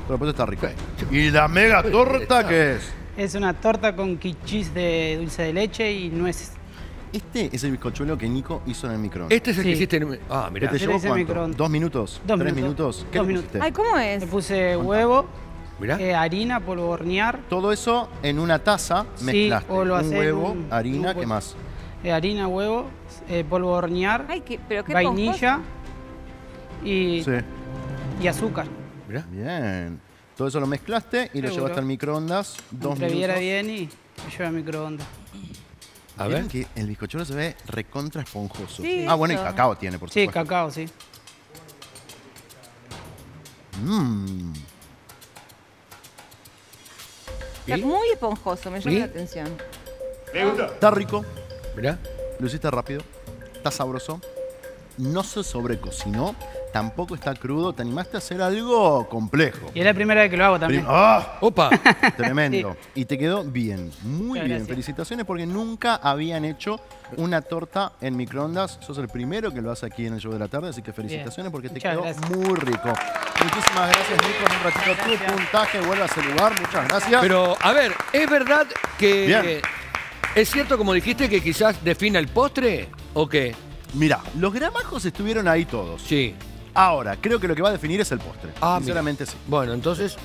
pero después está rico. ¿Y la mega torta qué es? Es una torta con quichis de dulce de leche y nueces. Este es el bizcochuelo que Nico hizo en el microondas. Este es el que Sí. hiciste en... Ah, ¿Que mirá. te Ese llevó es el cuánto? microondas. ¿Dos minutos? Dos ¿Tres minutos. minutos? ¿Qué Dos minutos. pusiste? Ay, ¿cómo es? Le puse huevo, Mirá. eh, harina, polvo hornear, Todo eso en una taza Sí, mezclaste. o lo un huevo, un- harina, un ¿qué más? eh, harina, huevo, eh, polvo hornear, Ay, qué, pero qué vainilla y, Sí. y azúcar. Mirá. Bien. Todo eso lo mezclaste y lo Seguro. llevaste al microondas dos Previera minutos. bien y lo llevo al microondas. A ver. que el bizcochuelo se ve recontra esponjoso. Sí, ah, bueno, y eso. cacao tiene, por Sí, supuesto. cacao, sí. Mmm. Está muy esponjoso, me llama ¿Y? la atención. ¿Le gustó? Está rico. Mirá. Lo hiciste rápido. Está sabroso. No se sobrecocinó. Tampoco está crudo. Te animaste a hacer algo complejo. Y es la primera vez que lo hago también. ¡Ah! Opa. Tremendo. Y te quedó bien, muy bien. gracias. Felicitaciones porque nunca habían hecho una torta en microondas. Sos el primero que lo hace aquí en el show de la tarde, así que felicitaciones porque te Muchas quedó gracias. muy rico. Muchísimas gracias, Nico. En un ratito tu puntaje, vuelve a ese lugar. Muchas gracias. Pero, a ver, ¿es verdad que... Bien. ¿Es cierto, como dijiste, que quizás defina el postre? ¿O qué? Mira, los gramajos estuvieron ahí todos. Sí. Ahora, creo que lo que va a definir es el postre. Ah, Sinceramente sí. Bueno, entonces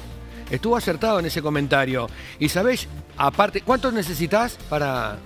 estuvo acertado en ese comentario. Y sabéis, aparte, ¿cuántos necesitas para...?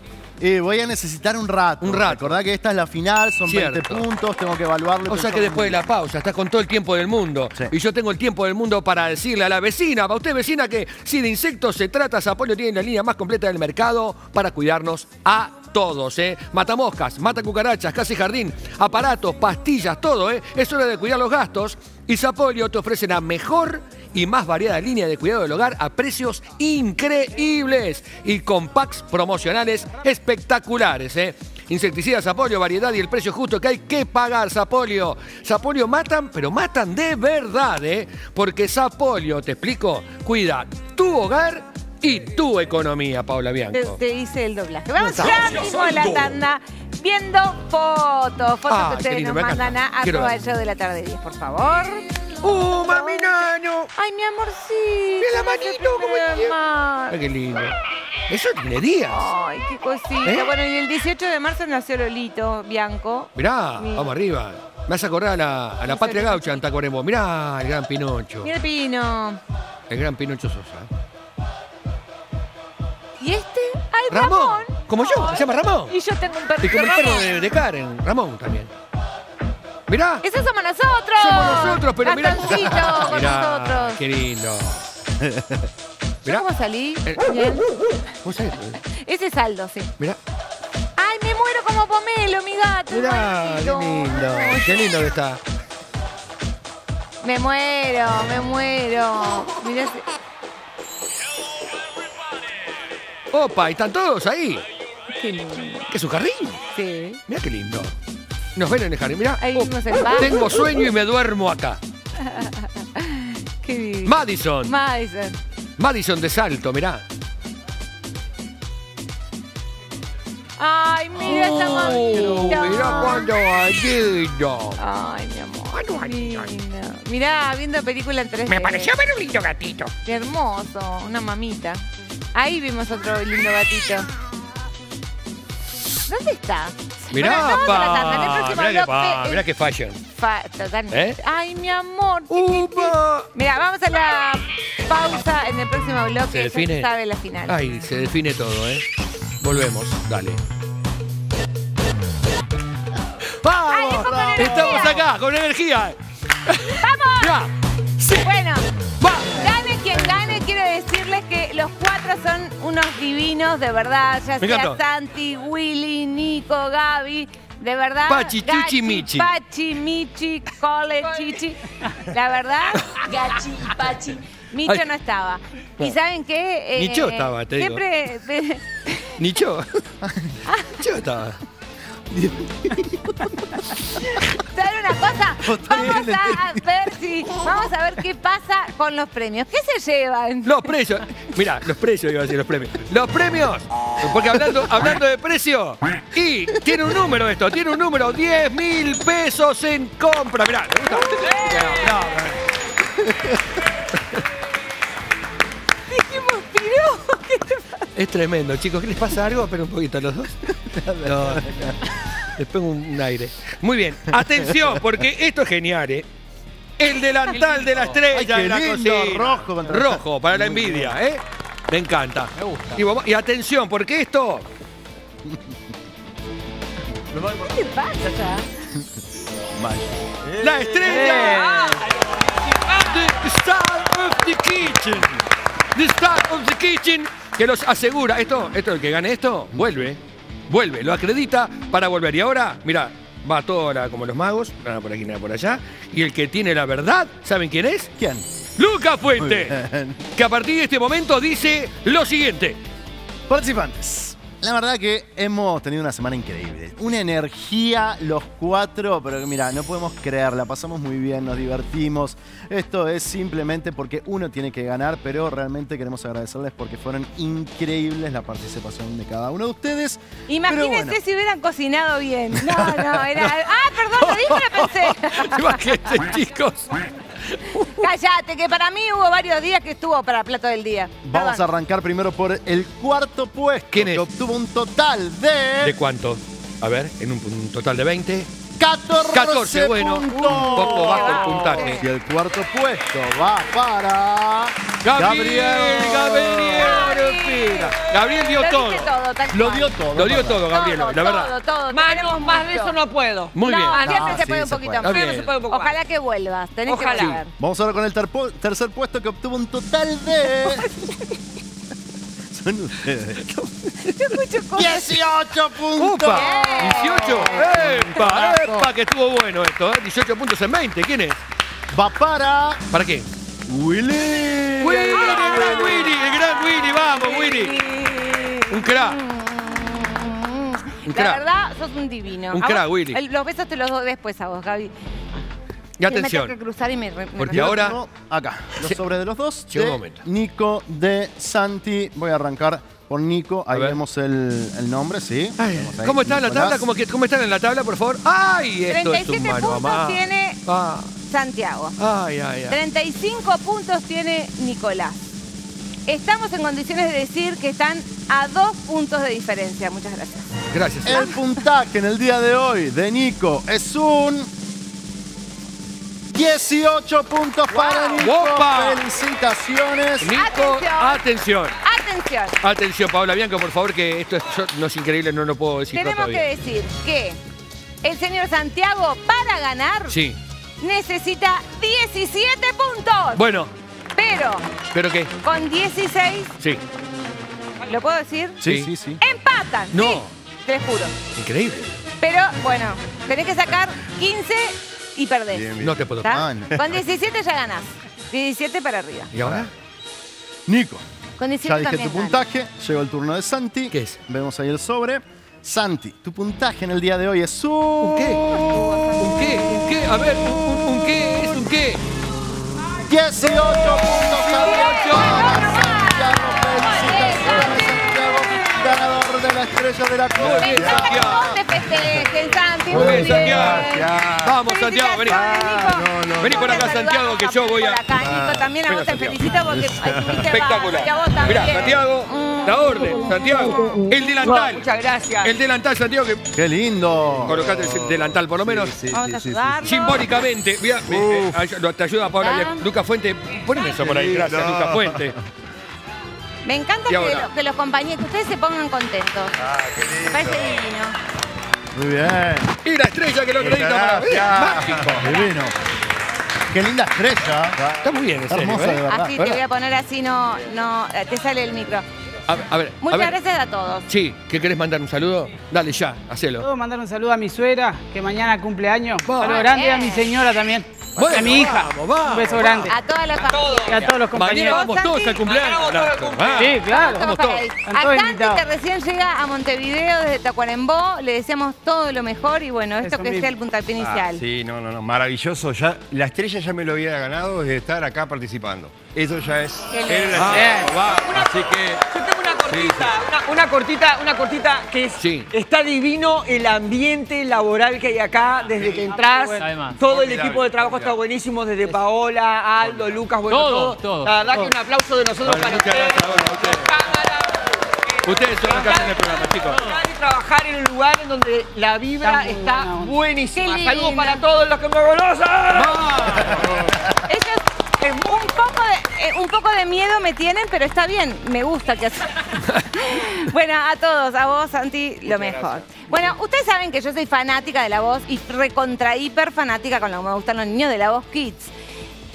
Eh, voy a necesitar un rato. Un rato. Recordá que esta es la final, son Cierto. 20 puntos, tengo que evaluarlo. O sea que después de la pausa estás con todo el tiempo del mundo. Sí. Y yo tengo el tiempo del mundo para decirle a la vecina, a usted vecina, que si de insectos se trata, Zapolio tiene la línea más completa del mercado para cuidarnos a todos, ¿eh? Mata moscas, mata cucarachas, casi jardín, aparatos, pastillas, todo, ¿eh? Es hora de cuidar los gastos y Zapolio te ofrece la mejor y más variada línea de cuidado del hogar a precios increíbles y con packs promocionales espectaculares. ¿eh? Insecticida Sapolio, variedad y el precio justo que hay que pagar, Sapolio. Sapolio matan, pero matan de verdad, ¿eh? Porque Sapolio, te explico, cuida tu hogar y tu economía, Paula Bianco. te hice el doblaje. Vamos ya mismo a la tanda viendo fotos. Fotos Ah, que ustedes lindo, nos mandan a ver. el show de la tarde 10, por favor. ¡Uh, mami nano! Ay, mi amorcito. Mira la manito, cómo Ay, qué lindo. Eso tiene días. Ay, qué cosita. ¿Eh? Bueno, y el 18 de marzo nació Lolito Bianco. Mirá, Mi- vamos arriba. Me vas a acordar a la, a la patria gaucha en Tacuarembó. Mirá, el gran Pinocho. Mira el pino. El gran Pinocho Sosa. ¿Y? ¡Ay, Ramón. Ramón! Como yo, se llama Ramón. Y yo tengo un Y perrito como el perro de, de Karen, Ramón también. Mirá. Esos somos nosotros. Somos nosotros, pero mirá. Gastoncito con Mirá, nosotros. Qué lindo. ¿Yo Mirá. cómo salí? Eh. Bien. ¿Vos sabés? Ese es Aldo, sí. Mirá. ¡Ay, me muero como pomelo, mi gato! Mirá, qué lindo. Qué lindo que está. Me muero, me muero. Mirá ese- Opa, están todos ahí. Qué lindo. ¿Qué es un jardín? Sí. Mirá qué lindo. Nos ven en el jardín. Mirá. Ahí Oh, vimos el bar. tengo sueño y me duermo acá. Qué lindo. Madison. Madison. Madison de Salto, mirá. Ay, mira esa Oh, mamita. mirá cuánto lindo. Ay, mi amor. Lindo. Mirá, viendo película en 3D. Me pareció ver un lindo gatito. Qué hermoso, una mamita. Ahí vimos otro lindo gatito. ¿Dónde está? Mirá, Bueno, vamos pa. Mirá que, pa. Mirá que fashion. Fa- totalmente. ¿Eh? Ay, mi amor. Mira, vamos a la pausa en el próximo bloque. Se ya define. sabe la final. Ay, se define todo, ¿eh? Volvemos, dale. ¡Vamos! Estamos acá con energía. ¡Vamos! Mirá. Bueno, gane quien gane, quiero decirles que los cuatro son unos divinos, de verdad. Ya Me sea encantó. Santi, Willy, Nico, Gaby. De verdad. Pachi, Chichi, Gachi, Michi. Pachi, Michi, Cole, Chichi. La verdad, Gachi y Pachi. Micho Ay. no estaba. ¿Y saben qué? Eh, Nicho estaba, te digo. Siempre. Nicho. Nicho estaba. ¿Saben una cosa? Vamos a ver si. Vamos a ver qué pasa con los premios. ¿Qué se llevan? Los precios. Mirá, los precios iba a decir, los premios. Los premios. Porque hablando, hablando de precio. Y tiene un número esto, tiene un número. 10 mil pesos en compra. Mirá, ¿te gusta? Bravo, Dijimos, piró. ¿Qué te pasa? Es tremendo, chicos. ¿Qué les pasa algo? Pero un poquito a los dos. No. Les pongo un aire. Muy bien. Atención, porque esto es genial, ¿eh? El delantal de la estrella Ay, en la lindo, cocina. rojo contra- Rojo, para la envidia, ¿eh? Me encanta. Me gusta. Y, vamos- y atención, porque esto. ¿Qué pasa? La estrella. The Star of the Kitchen. The Star of the Kitchen. Que los asegura. Esto, esto, el que gane esto, vuelve. Vuelve, lo acredita para volver. Y ahora, mira, va todo ahora como los magos. Nada por aquí, nada por allá. Y el que tiene la verdad, ¿saben quién es? ¿Quién? Luca Fuente. Que a partir de este momento dice lo siguiente. Participantes. La verdad que hemos tenido una semana increíble. Una energía los cuatro, pero mira, no podemos creerla. Pasamos muy bien, nos divertimos. Esto es simplemente porque uno tiene que ganar, pero realmente queremos agradecerles porque fueron increíbles la participación de cada uno de ustedes. Imagínense bueno. si hubieran cocinado bien. No, no, era. Ah, perdón, lo dije, lo pensé. Imagínense, chicos. Cállate, que para mí hubo varios días que estuvo para plato del día. Vamos a Perdón. arrancar primero por el cuarto puesto. ¿Quién es? Que obtuvo un total de. ¿De cuánto? A ver, en un, un total de 20. 14, 14, bueno, puntos. un poco bajo el puntaje. Y el cuarto puesto va para. Gabriel, Gabriel, Oropera. Gabriel dio Lo todo. todo, Lo dio todo. Lo dio todo, Gabriel, Todo, la verdad. Todo, todo. Manu, más de eso no puedo. Muy no, bien. siempre No, se sí, puede un se poquito puede. bien. Se puede un poco más. Ojalá que vuelvas. Tenés Ojalá. que volver. Vamos ahora con el terpo- tercer puesto que obtuvo un total de. Son ustedes. Yo escucho cosas. 18 puntos. ¡Upa! Bien. ¡18! ¡Epa! ¡Epa! Que estuvo bueno esto, ¿eh? 18 puntos en 20. ¿Quién es? Va para. ¿Para qué? Willy. Willy, el gran Willy, el gran Willy, vamos, Willy. Un crack. Un La crack. verdad, sos un divino. Un A crack, Willy. el- Los besos te los doy después a vos, Gaby. Y Me tengo atención, que cruzar y me, me porque ahora Tengo acá, los Sí. sobres de los dos. De un momento. Nico, de Santi. Voy a arrancar por Nico. Ahí vemos el, el nombre, sí. Vemos ahí, ¿Cómo está la Nicolás. tabla? ¿Cómo, que- ¿Cómo están en la tabla, por favor? ¡Ay! Esto es un 37 mano a puntos tiene Ah, Santiago. ay, ay, ay. 35 puntos tiene Nicolás. Estamos en condiciones de decir que están a dos puntos de diferencia. Muchas gracias. Gracias. El puntaje en el día de hoy de Nico es un 18 puntos para Nico. ¡Opa! Felicitaciones. Nico, atención. Atención. Atención, Paula Bianca, por favor, que esto es, yo- no es increíble, no lo puedo decir Tenemos todavía. que decir que el señor Santiago, para ganar, Sí. necesita 17 puntos. Bueno, Pero ¿pero qué? con 16, Sí. ¿lo puedo decir? Sí, sí, sí. Empatan. No. sí, te juro. Increíble. Pero bueno, tenés que sacar 15 y perdés. No te puedo. ¿Está? No. Con 17 ya ganás. 17 para arriba. ¿Y ahora? Nico. Con 17 Ya dije también tu puntaje. Llegó el turno de Santi. ¿Qué es? Vemos ahí el sobre. Santi, tu puntaje en el día de hoy es un... ¿Un qué? ¿Un qué? ¿Un qué? A ver, ¿un, un- un qué es un qué? 18 puntos para Santiago. Felicitaciones, Santiago, ganador de la estrella de la Muy bien. Santiago. Santiago. Vamos, Santiago, vení. Felicitaciones, Vení por acá, Santiago, que yo voy a. Por acá, Nico, también a vos te felicito porque ay, tuviste Espectacular. Mirá, Santiago, la orden, Santiago. El delantal. Muchas gracias. El delantal, Santiago, que Qué lindo. colocate el delantal por lo menos. Vamos a ayudarlo. Simbólicamente, mirá, te ayuda Paula. Ah. Lucas Fuente, poneme eso por ahí, gracias, lindo. Lucas Fuente. Me encanta que, lo- que los compañeros, que ustedes se pongan contentos. Me parece divino. Muy bien. Y la estrella que lo acredita para Gracias. Mágico. Divino. Qué linda estrella. Está muy bien, serio, hermosa, ¿eh? de verdad. Así te voy a poner así, no, no, te sale el micro. A ver, a ver. Muchas a ver. gracias a todos. Sí, ¿qué querés mandar un saludo? Dale ya, hacelo. Puedo mandar un saludo a mi suegra, que mañana cumple años. Un Vamos. saludo grande a mi señora también. Bueno, a mi hija. vamos, vamos, un beso grande. A todas las familias. Y a todos los Mañana compañeros. vamos todos al cumpleaños. Sí, claro. Vamos todos. A todos Santi, invitados. que recién llega a Montevideo desde Tacuarembó, le deseamos todo lo mejor y bueno, esto Eso que sea el puntapié inicial. Ah, sí, no, no, no, maravilloso. Ya, la estrella ya me lo había ganado desde estar acá participando. Eso ya es. Bien. estrella. Así que. Yo tengo una cortita, una, una cortita, una cortita que es, Sí. está divino el ambiente laboral que hay acá desde que entras. Además. Todo el equipo de trabajo está buenísimo, desde Paola, Aldo, Lucas, bueno, Todo, todo. todo, La verdad todo. que un aplauso de nosotros Bueno, para ustedes. gracias, bueno, a ustedes. Cámara. Ustedes son los que hacen el programa, chicos. De trabajar en un lugar en donde la vibra Está está buenísima. Saludos para todos los que me conocen. Eh, un, poco de, eh, un poco de miedo me tienen, pero está bien, me gusta que bueno, a todos, a vos, Santi, lo mejor. Bueno, ustedes saben que yo soy fanática de la voz y recontra hiper fanática con lo que me gustan los niños de la voz Kids.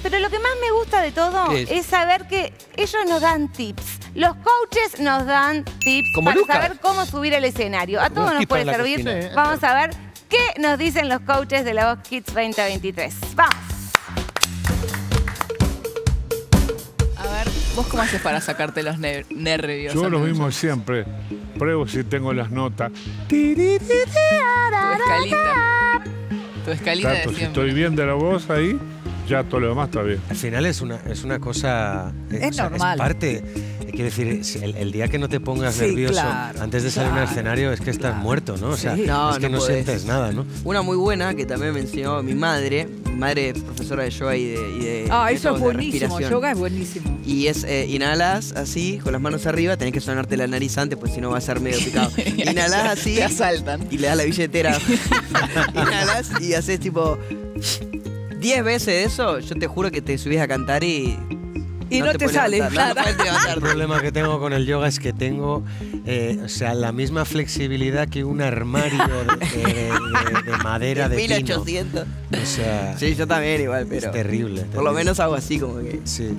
Pero lo que más me gusta de todo ¿Qué es? es? saber que ellos nos dan tips. Los coaches nos dan tips Como para Lucas. saber cómo subir el escenario. A todos nos puede servir. cocina. Vamos a ver qué nos dicen los coaches de la voz Kids 2023. Vamos. ¿Vos cómo haces para sacarte los ner- nervios? Yo lo mismo siempre. Pruebo si tengo las notas. Tu escalita. Tu escalita Tanto de si estoy bien de la voz ahí, ya todo lo demás está bien. Al final es una, es una cosa. Es o sea, normal. parte. eh, Quiero decir, el, el día que no te pongas Sí, nervioso claro, antes de salir claro, al escenario es que estás muerto, ¿no? O sea, Sí. No, es que no no, sientes nada, ¿no? Una muy buena que también me enseñó mi madre. Mi madre es profesora de yoga y de. Y de Ah, eso es buenísimo. Yoga es buenísimo. Y es eh, inhalas así, con las manos arriba, tenés que sonarte la nariz antes, pues si no va a ser medio picado. Inhalas así. Te asaltan. Y le das la billetera. inhalas y haces tipo 10 veces eso, yo te juro que te subís a cantar y. Y no te puedes sale levantar, no El problema que tengo con el yoga es que tengo, eh, o sea, la misma flexibilidad que un armario de, de- de- de madera de pino. 1800. O sea, Sí, yo también igual, pero. es terrible. Por lo menos hago así, como que. Sí.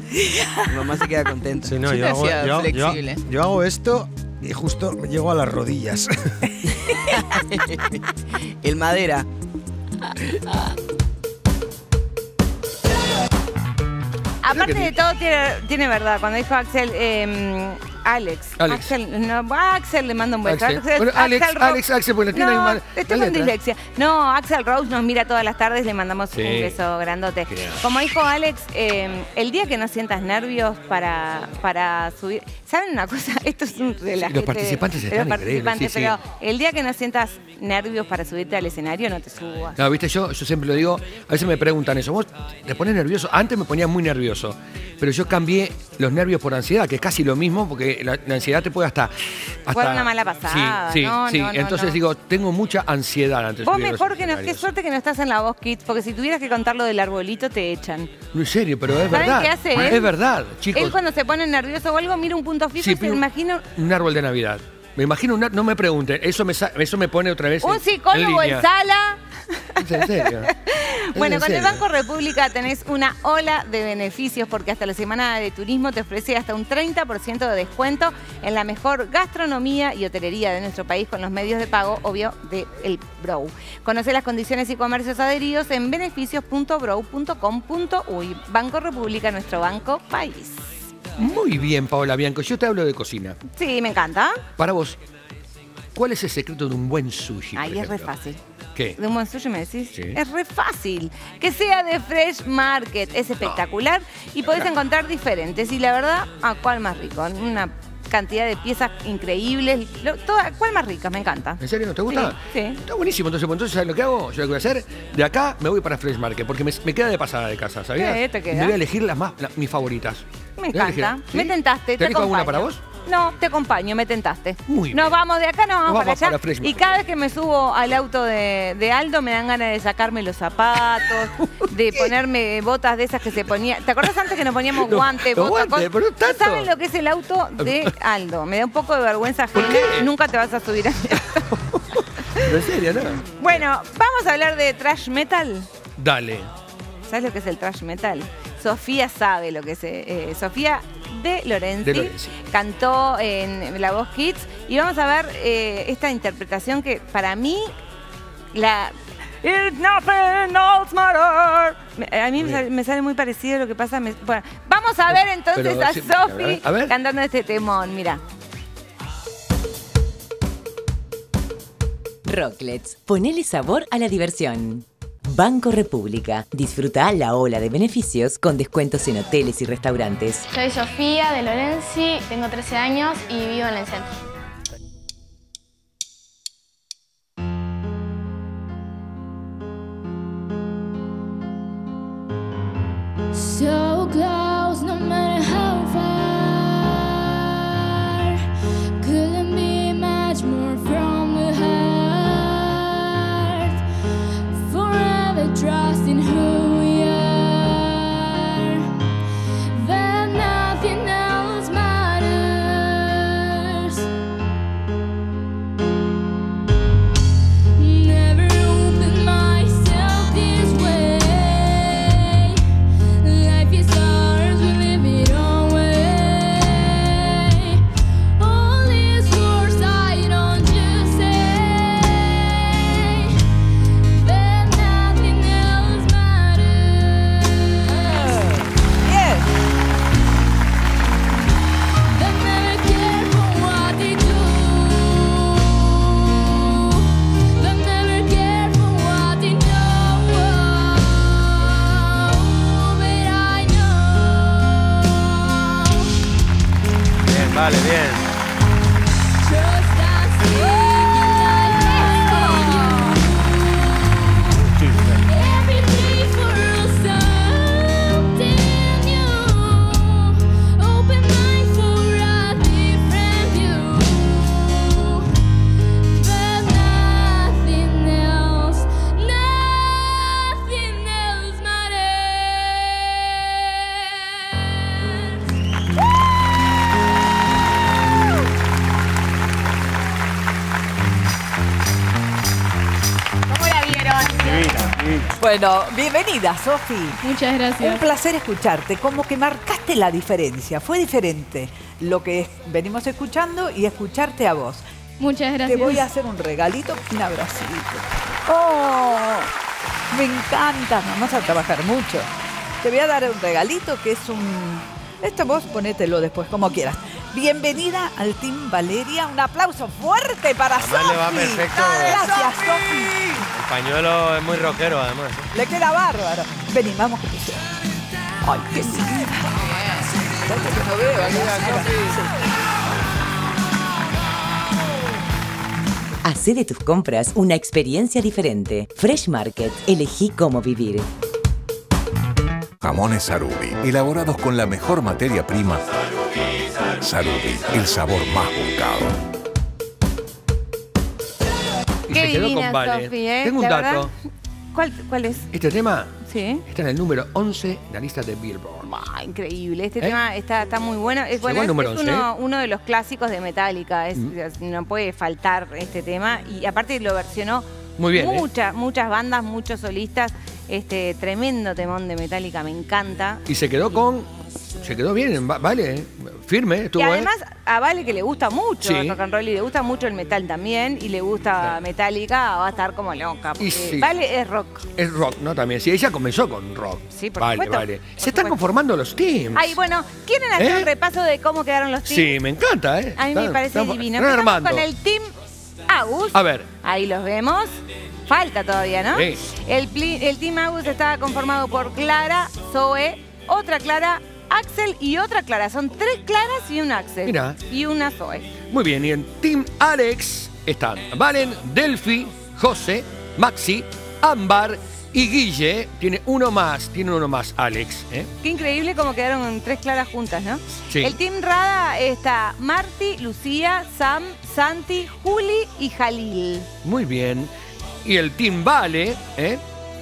Mi mamá se queda contenta. Sí, no, Yo yo, te hago, hacía yo- yo- flexible. yo hago esto y justo me llego a las rodillas. El madera. aparte de todo, tiene, tiene verdad. Cuando dijo Axel, eh, Alex. Alex. Axel, no, Axel le manda un beso. Axel. Bueno, Alex, Ro- Alex, Axel, porque tiene no, mal- Estoy con dislexia. No, Axel Rose nos mira todas las tardes, le mandamos Sí. un beso grandote. Como dijo Alex, eh, el día que no sientas nervios para, para subir. ¿Saben una cosa? Esto es un relajete los participantes de están los increíbles, participantes, sí, sí. pero el día que no sientas nervios para subirte al escenario, no te subas. No, viste, yo, yo siempre lo digo, a veces me preguntan eso, ¿vos te pones nervioso? Antes me ponía muy nervioso, pero yo cambié los nervios por ansiedad, que es casi lo mismo, porque la, la ansiedad te puede hasta... hasta una mala pasada, Sí, sí, no, sí. no, Entonces digo, tengo mucha ansiedad antes de Vos mejor que no, qué suerte que no estás en la voz Kids, porque si tuvieras que contar lo del arbolito te echan. No, en serio, pero es ¿Saben verdad. qué hace él? Es verdad, chicos. Él cuando se pone nervioso o algo mira un punto fijo Sí, y se imagina Un árbol de Navidad. Me imagino, un ar- no me pregunten, eso me, eso me pone otra vez un en psicólogo en sala. Es en serio. Es Bueno, en con el. Banco República tenés una ola de beneficios porque hasta la semana de turismo te ofrece hasta un 30% de descuento en la mejor gastronomía y hotelería de nuestro país con los medios de pago, obvio, de el Brow. Conoce las condiciones y comercios adheridos en beneficios.brow.com.uy. Banco República, nuestro banco país. Muy bien, Paola Bianco. Yo te hablo de cocina. Sí, me encanta. Para vos, ¿cuál es el secreto de un buen sushi? Ahí es re fácil. ¿Qué? De un buen sushi me decís. Sí. Es re fácil. Que sea de Fresh Market. Es espectacular y podés encontrar diferentes. Y la verdad, ¿a cuál más rico? Una cantidad de piezas increíbles. Lo- toda- ¿Cuál más rica? Me encanta. ¿En serio no te gusta? Sí. sí. Está buenísimo. Entonces, pues, entonces, ¿sabes lo que hago? Yo lo que voy a hacer, de acá me voy para Fresh Market, porque me, me queda de pasada de casa, ¿sabías? Sí, te queda. Me voy a elegir las más, la- mis favoritas. Me encanta. ¿sí? Me tentaste. Te, ¿Te alguna para vos? No, te acompaño, me tentaste. Muy Nos bien. vamos de acá, nos vamos, para allá. para y cada vez que me subo al auto de, de Aldo me dan ganas de sacarme los zapatos, de ponerme botas de esas que se ponía. ¿Te acordás antes que nos poníamos Los- guantes, botas? guantes, cosas? pero no. ¿Saben lo que es el auto de Aldo? Me da un poco de vergüenza ¿Por ajena. Nunca te vas a subir a en serio, ¿no? Bueno, vamos a hablar de trash metal. Dale. ¿Sabes lo que es el trash metal? Sofía sabe lo que es. eh, eh, Sofía de Lorenzi, De Lorenzi. cantó en La Voz Kids y vamos a ver eh, esta interpretación que para mí la It's nothing else matter. A mí me sale, me sale muy parecido lo que pasa. me- bueno, vamos a ver entonces Pero a sí, Sofi cantando este temón. Mira. Rocklets, ponele sabor a la diversión. Banco República, disfruta la ola de beneficios con descuentos en hoteles y restaurantes. Soy Sofía de Lorenzi, tengo 13 años y vivo en el centro. Bienvenida, Sofi. Muchas gracias. Un placer escucharte. Como que marcaste la diferencia. Fue diferente lo que es- venimos escuchando y escucharte a vos. Muchas gracias. Te voy a hacer un regalito, un abracito. ¡Oh! Me encanta. Vamos a trabajar mucho. Te voy a dar un regalito que es un... Esto vos ponételo después, como quieras. Bienvenida al Team Valeria. Un aplauso fuerte para Además le va Sofi. perfecto. Gracias, Sofi. El pañuelo es muy rockero, además. Le queda bárbaro. Vení, vamos que te sea. Ay, qué Hacé de tus compras una experiencia diferente. Fresh Market. Elegí cómo vivir. Jamones Sarubi, elaborados con la mejor materia prima. Sarubi, el sabor más buscado. Y Qué se quedó divina, con Vale. Sofi, ¿eh? Tengo un La dato. ¿Cuál, ¿Cuál es? Este tema Sí. está en el número 11 en la lista de Billboard. Ah, increíble. Este ¿Eh? tema está, está muy bueno. Es, Llegó bueno, al es- número es 11, uno, uno de los clásicos de Metallica. Es- Mm. es- no puede faltar este tema. Y aparte lo versionó Muy bien, ¿eh? muchas, muchas bandas, muchos solistas. Este tremendo temón de Metallica, me encanta. Y se quedó con. Se quedó bien, va- vale, eh, firme, estuvo, y ¿eh? además a Vale que le gusta mucho Sí. el rock and roll y le gusta mucho el metal también y le gusta Metallica, va a estar como loca. Porque Y sí. Vale es rock. Es rock, ¿no? También. Sí, ella comenzó con rock. Sí, por vale, supuesto, vale. por Se están conformando los teams. Ay, bueno, ¿quieren hacer ¿Eh? un repaso de cómo quedaron los teams? Sí, me encanta, ¿eh? A mí me parece divino. con el Team Agus. A ver. Ahí los vemos. Falta todavía, ¿no? Sí. El, Team Agus está conformado por Clara, Zoe, otra Clara, Axel y otra Clara. Son tres Claras y un Axel. Mira. Y una Zoe. Muy bien, y en Team Alex están Valen, Delphi, José, Maxi, Ámbar y Guille. Tiene uno más, tiene uno más, Alex. ¿eh? Qué increíble cómo quedaron tres Claras juntas, ¿no? Sí. El Team Rada está Marti, Lucía, Sam, Santi, Juli y Jalil. Muy bien. Y el Team Vale, ¿eh?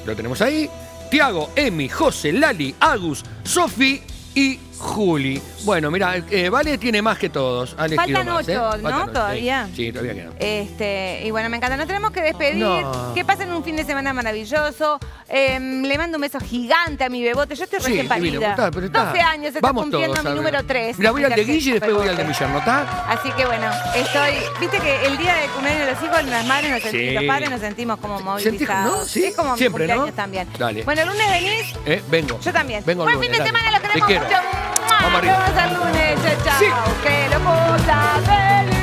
lo tenemos ahí. Tiago, Emi, José, Lali, Agus, Sofi y Juli. Bueno, mira, eh, Vale tiene más que todos. Elegido Faltan ¿eh? ocho, ¿no? Faltan ocho, Todavía. Sí, Sí, todavía quedan. Este, y bueno, me encanta. Nos tenemos que despedir. No. Que pasen un fin de semana maravilloso. Em, le mando un beso gigante a mi bebote. Yo estoy Sí, recién divino, parida. está, pero está. 12 años, está Vamos cumpliendo todos, mi número 3. Mira, voy al de Guille y después voy al de mi yerno, ¿está? Así que bueno, estoy. Viste que el día del cumpleaños de los hijos, las madres nos sentimos, Sí. los padres nos sentimos como ¿Sentís, movilizados. no? Sí, Es como siempre, mi cumpleaños ¿no? también. Dale. Bueno, el lunes venís. Eh, vengo. Yo también. Vengo el Buen lunes, fin de dale. semana, queremos mucho. Vamos arriba. Lunes, chao, Que lo